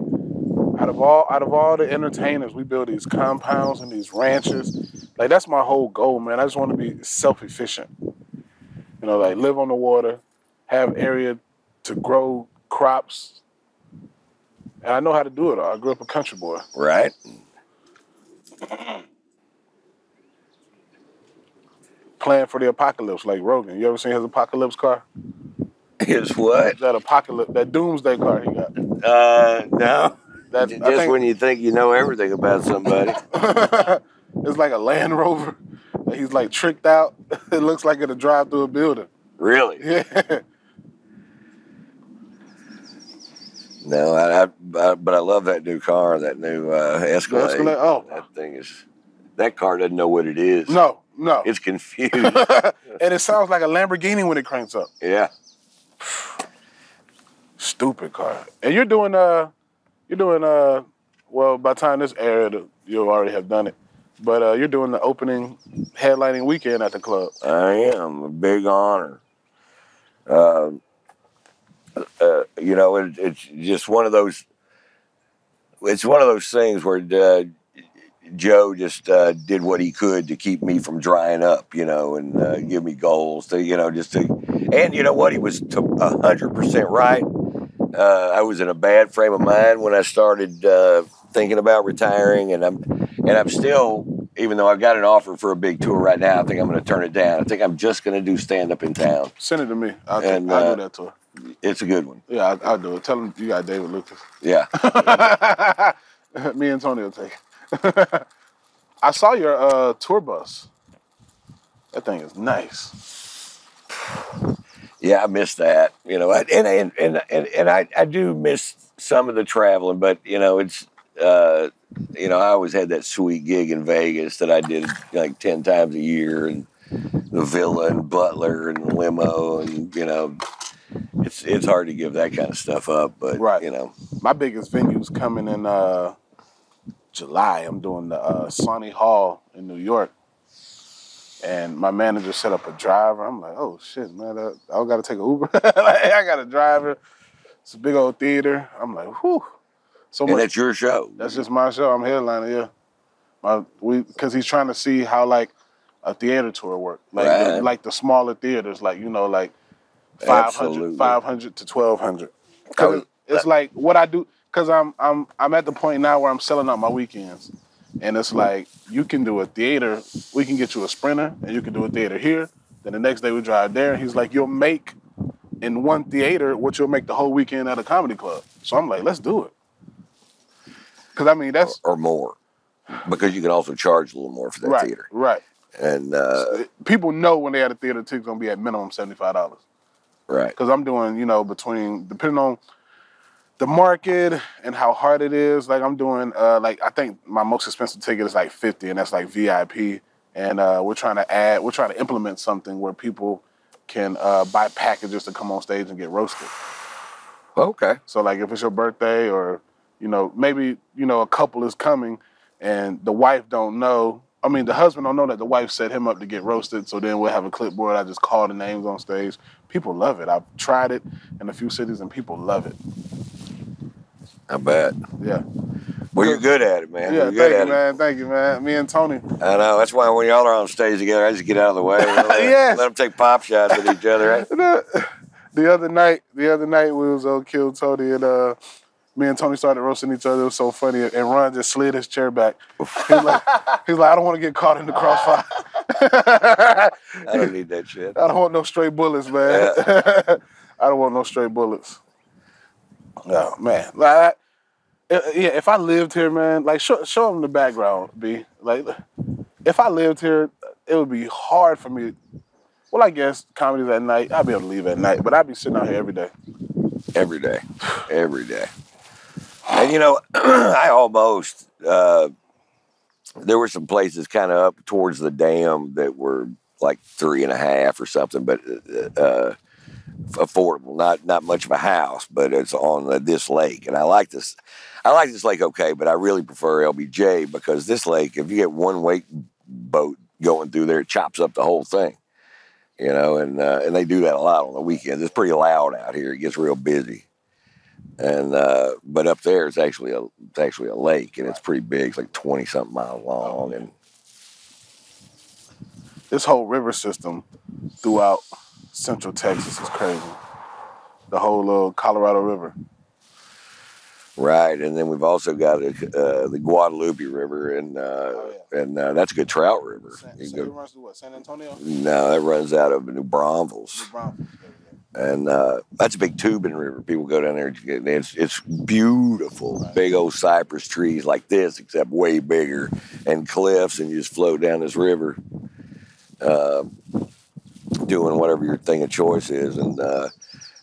out of all out of all the entertainers, we build these compounds and these ranches. Like that's my whole goal, man. I just want to be self-efficient. You know, like live on the water, have area to grow crops. And I know how to do it. all. I grew up a country boy. Right? Plan for the apocalypse, like Rogan. You ever seen his apocalypse car? His what? That apocalypse, that doomsday car he got. Uh no. That Just think- when you think you know everything about somebody. *laughs* it's like a Land Rover. He's like tricked out. *laughs* It looks like it'll drive through a building. really? Yeah. No, I, I, I but I love that new car, that new uh Escalade. Escalade? Oh. That thing is that car doesn't know what it is. No, no. *laughs* It's confused. *laughs* and it sounds like a Lamborghini when it cranks up. yeah. Stupid car. And you're doing uh you're doing uh well by the time this aired you'll already have done it. But uh you're doing the opening headlining weekend at the club. I am a big honor. Uh, uh, you know, it, it's just one of those. It's one of those things where uh, Joe just uh, did what he could to keep me from drying up, you know, and uh, give me goals to, you know, just to. And you know what? He was a hundred percent right. Uh, I was in a bad frame of mind when I started uh, thinking about retiring, and I'm and I'm still, even though I've got an offer for a big tour right now, I think I'm going to turn it down. I think I'm just going to do stand up in town. Send it to me. I'll, And, I'll uh, do that to her. It's a good one. Yeah, I'll, I'll do it. Tell him you got David Lucas. Yeah. *laughs* Me and Tony will take it. *laughs* I saw your uh, tour bus. That thing is nice. Yeah, I miss that. You know, I- and and and and, and I, I do miss some of the traveling, but you know, it's uh, you know, I always had that sweet gig in Vegas that I did like ten times a year, and the Villa and Butler and limo, and you know, it's it's hard to give that kind of stuff up, but Right. you know, My biggest venue's coming in uh, July. I'm doing the uh, Sony Hall in New York. And my manager set up a driver. I'm like, oh shit, man, I, I got to take an Uber. *laughs* like, I got a driver. It's a big old theater. I'm like, whew. So and much that's your show. That's just my show. I'm headlining. yeah. My we because he's trying to see how like a theater tour work. Like Right. like the smaller theaters, like you know, like 500, 500 to twelve hundred. Cause- it's like what I do because I'm I'm I'm at the point now where I'm selling out my weekends, and it's like you can do a theater. We can get you a sprinter, and you can do a theater here. Then the next day we drive there, and he's like, you'll make in one theater what you'll make the whole weekend at a comedy club. So I'm like, let's do it. Because I mean that's or more, because you can also charge a little more for that right, theater. right. And uh, People know when they at a theater, ticket's gonna be at minimum seventy five dollars. Right, because I'm doing, you know, between depending on the market and how hard it is. Like I'm doing, uh, like I think my most expensive ticket is like fifty, and that's like VIP. And uh, we're trying to add, we're trying to implement something where people can uh, buy packages to come on stage and get roasted. okay, So like if it's your birthday or you know maybe you know a couple is coming and the wife don't know. I mean the husband don't know that the wife set him up to get roasted. So then we'll have a clipboard. I just call the names on stage. People love it. I've tried it in a few cities and people love it. I bet. Yeah. Well, you're good at it, man. Yeah. you're good Thank at you, it. man. Thank you, man. Me and Tony. I know. That's why when y'all are on stage together, I just get out of the way. *laughs* Let, Yes. let them take pop shots at each other. the *laughs* the other night, the other night we was on Kill Tony and uh me and Tony started roasting each other. It was so funny. And Ron just slid his chair back. He's like, he's like, I don't want to get caught in the crossfire. *laughs* I don't need that shit. *laughs* I don't want no straight bullets, man. *laughs* I don't want no straight bullets. No, man. Like, yeah, if I lived here, man, like show, show them the background, B. Like, if I lived here, it would be hard for me. Well, I guess comedy's at night. I'd be able to leave at night, but I'd be sitting out here every day. Every day. Every day. And you know, *clears throat* I almost uh, there were some places kind of up towards the dam that were like three and a half or something, but uh, uh, affordable. Not not much of a house, but it's on this lake, and I like this. I like this lake okay, but I really prefer LBJ because this lake, if you get one weight boat going through there, it chops up the whole thing. You know, and uh, and they do that a lot on the weekends. It's pretty loud out here. It gets real busy and uh, but up there it's actually a it's actually a lake and it's pretty big. It's like twenty something miles long, and This whole river system throughout central Texas is crazy. The whole little Colorado River. right. And then we've also got a, uh, the Guadalupe River, and uh, Oh, and uh, that's a good trout river. You go- runs through what? San Antonio? no, that runs out of New Braunfels, and uh, that's a big tubing river. People go down there. It's it's beautiful, Right. big old cypress trees like this, except way bigger, and cliffs, and you just float down this river. Uh, doing whatever your thing of choice is, and uh,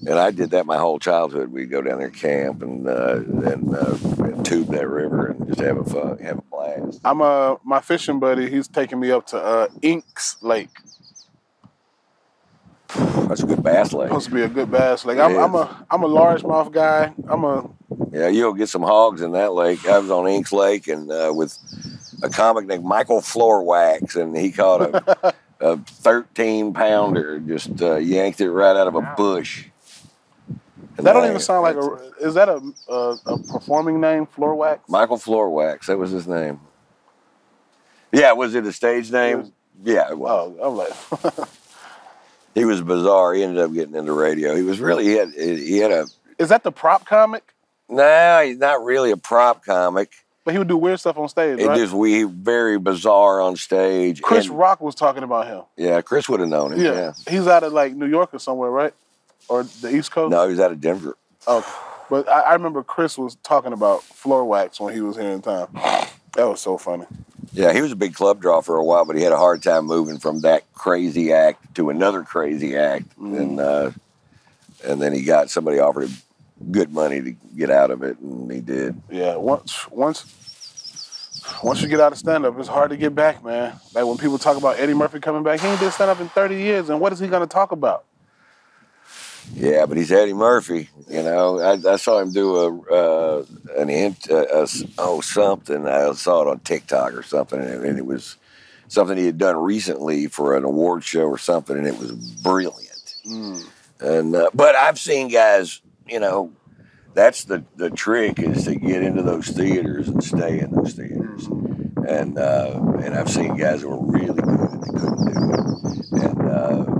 and I did that my whole childhood. We'd go down there camp and uh, and, uh, and tube that river and just have a fun, have a blast. I'm uh my fishing buddy. He's taking me up to uh Inks Lake. That's a good bass lake. Supposed to be a good bass lake. I'm, I'm a I'm a largemouth guy. I'm a Yeah, you'll get some hogs in that lake. I was on Inks Lake and uh, with a comic named Michael Floorwax, and he caught a, *laughs* a 13 pounder, just uh, yanked it right out of a bush. And that don't I- even sound like a. Is that a a, a performing name? Floor wax. Michael Floorwax. That was his name. Yeah, was it a stage name? Yeah, it was. Oh, I'm like, *laughs* He was bizarre. He ended up getting into radio. He was really he had he had a is that the prop comic? no, he's not really a prop comic. But he would do weird stuff on stage, It right? just we very bizarre on stage. Chris And- Rock was talking about him. yeah, Chris would have known him. Yeah. Yeah. he's out of like New York or somewhere, right? Or the East Coast. No, he's out of Denver. Oh, But I, I remember Chris was talking about floor wax when he was here in town. That was so funny. Yeah, he was a big club draw for a while, but he had a hard time moving from that crazy act to another crazy act, Mm. and uh, and then he got somebody offered him good money to get out of it, and he did. Yeah, once once once you get out of stand up, it's hard to get back, man. Like when people talk about Eddie Murphy coming back, he ain't did stand up in 30 years, and what is he gonna talk about? Yeah, but he's Eddie Murphy. You know, I, I saw him do a uh, an int, uh, oh something. I saw it on TikTok or something, and it, and it was something he had done recently for an award show or something, and it was brilliant. And uh, but I've seen guys, you know, that's the the trick is to get into those theaters and stay in those theaters. And uh, and I've seen guys who are really good at they couldn't do it, and uh,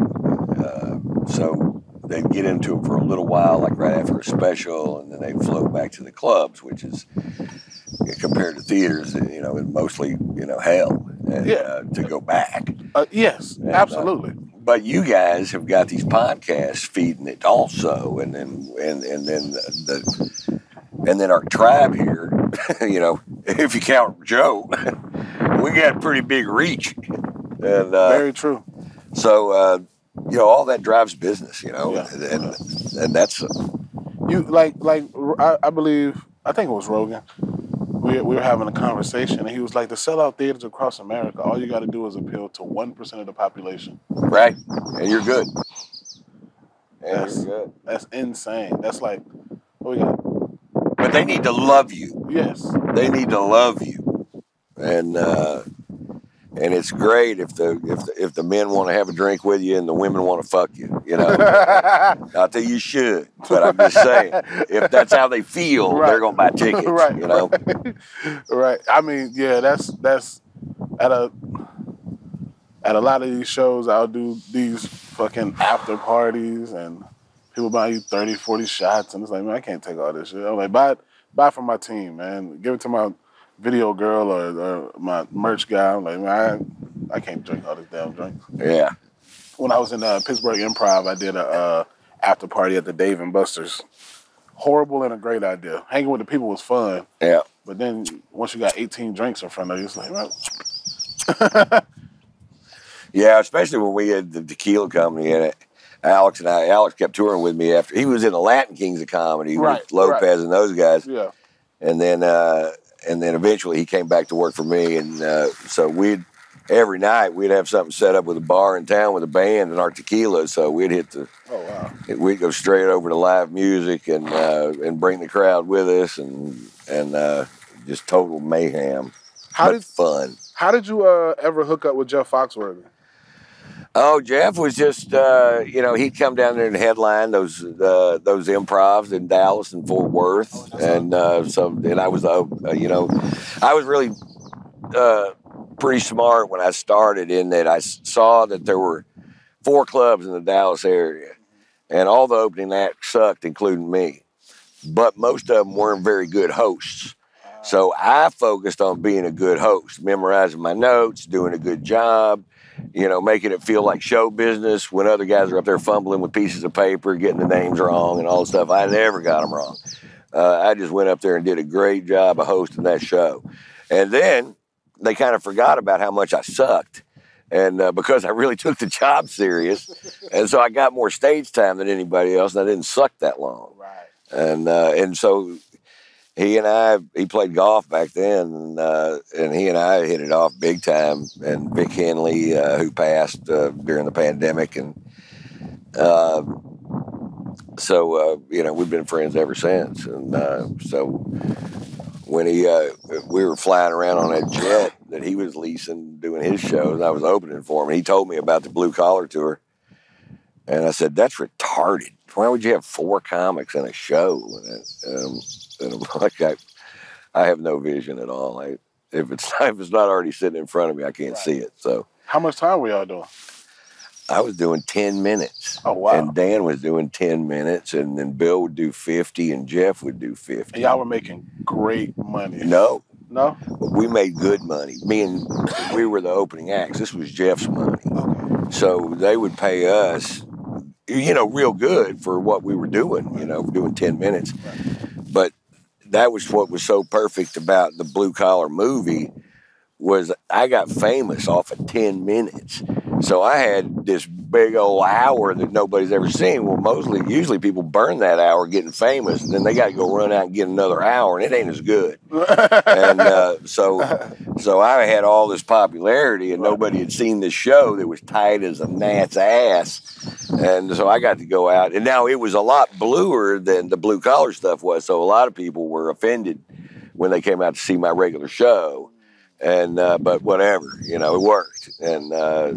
so they'd get into it for a little while, like right after a special, and then they'd float back to the clubs, which is compared to theaters, you know, it's mostly you know hell and, Yeah. uh, to go back. Uh, yes, uh, absolutely. But you guys have got these podcasts feeding it also, and then and and then the, the and then our tribe here, *laughs* you know, *laughs* if you count Joe, *laughs* we got pretty big reach, and uh, Very true. so uh, you know all that drives business, you know, Yeah. and, and and that's You like like I, I believe I think it was Rogan. We, we were having a conversation, and he was like, "The sell out theaters across America, all you got to do is appeal to one percent of the population. right, and you're good. And Yes. you're good. That's insane. That's like, what we got? But they need to love you. Yes, they need to love you, and uh, and it's great if the if the, if the men want to have a drink with you and the women want to fuck you. You know, *laughs* not that you should, but I'm just saying if that's how they feel, Right. they're gonna buy tickets. *laughs* right. You know, right. I mean, yeah, that's that's at a at a lot of these shows. I'll do these fucking after parties, and people buy you 30, 40 shots, and it's like, man, I can't take all this shit. I'm like, buy it, buy from my team, man. Give it to my video girl or, or my merch guy. I'm like, man, I, I can't drink all this damn drink. yeah, When I was in uh, Pittsburgh Improv, I did a uh, after party at the Dave and Buster's. Horrible and a great idea. Hanging with the people was fun. yeah. But then once you got 18 drinks in front of you, it's like, well, *laughs* Yeah, especially when we had the tequila company in it. Alex and I, Alex kept touring with me after he was in the Latin Kings of Comedy Right, with Lopez right. and those guys. yeah. and then uh, and then eventually he came back to work for me, and uh, so we'd every night we'd have something set up with a bar in town with a band and our tequila. So we'd hit the Oh, wow. we'd go straight over to live music and uh, and bring the crowd with us and and uh, just total mayhem. How did fun. how did you uh, ever hook up with Jeff Foxworthy? Oh, Jeff was just uh, you know he'd come down there and headline those uh, those improvs in Dallas and Fort Worth, and uh, so and I was uh, you know I was really uh, pretty smart when I started in that I saw that there were four clubs in the Dallas area, and all the opening acts sucked, including me, but most of them weren't very good hosts. So I focused on being a good host, memorizing my notes, doing a good job, you know, making it feel like show business when other guys are up there fumbling with pieces of paper, getting the names wrong and all the stuff. I never got them wrong. Uh, I just went up there and did a great job of hosting that show. And then they kind of forgot about how much I sucked. And uh, because I really *laughs* took the job serious, and so I got more stage time than anybody else, and I didn't suck that long Right. and uh, and so he and I he played golf back then, and, uh, and he and I hit it off big time. And Vic Henley, uh, who passed uh, during the pandemic, and uh, so uh, you know we've been friends ever since. And uh, so when he uh, we were flying around on that jet that he was leasing, doing his shows, I was opening for him. And he told me about the blue collar tour, and I said that's retarded. Why would you have four comics in a show? And, um, and *laughs* I'm like, I, I have no vision at all. I, if it's *laughs* if it's not already sitting in front of me, I can't see it. So How much time were y'all doing? I was doing ten minutes. Oh, wow. And Dan was doing ten minutes, and then Bill would do fifty, and Jeff would do fifty. And y'all were making great money. No, No? we made good money. Me and we were the opening acts. This was Jeff's money. Okay. So they would pay us, you know, real good for what we were doing, you know, doing 10 minutes. But that was what was so perfect about the blue collar movie was I got famous off of 10 minutes. So I had this big old hour that nobody's ever seen. Well, mostly, usually people burn that hour getting famous, and then they got to go run out and get another hour, and it ain't as good. and uh, so, so I had all this popularity, and nobody had seen this show that was tight as a gnat's ass. And so I got to go out, and now it was a lot bluer than the blue collar stuff was. So a lot of people were offended when they came out to see my regular show and uh, but whatever, you know, it worked. And uh,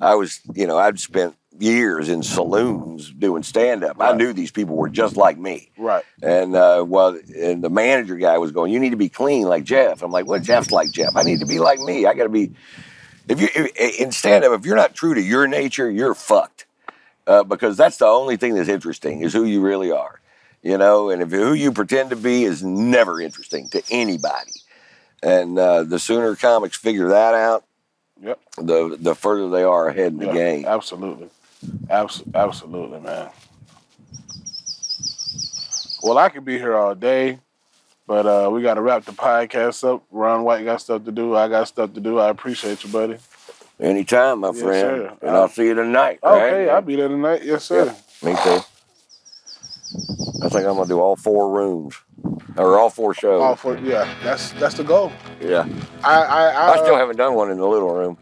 I was, you know, I'd spent years in saloons doing stand up. I knew these people were just like me. Right. And uh, well, and the manager guy was going, "You need to be clean like Jeff." I'm like, "Well, Jeff's like Jeff. I need to be like me. I got to be." If you if, instead of if you're not true to your nature, you're fucked. Uh, because that's the only thing that's interesting is who you really are, you know. And if who you pretend to be is never interesting to anybody, and uh, the sooner comics figure that out, Yep. the the further they are ahead in the game. Absolutely. Abs- absolutely, man. Well, I could be here all day, but uh, we got to wrap the podcast up. Ron White got stuff to do. I got stuff to do. I appreciate you, buddy. Anytime, my Yes, friend. sir. And I'll see you tonight. Okay, right? I'll be there tonight. Yes, sir. Me too. I think I'm gonna do all four rooms or all four shows. All for yeah. That's that's the goal. Yeah, I I I, I still haven't done one in the little room.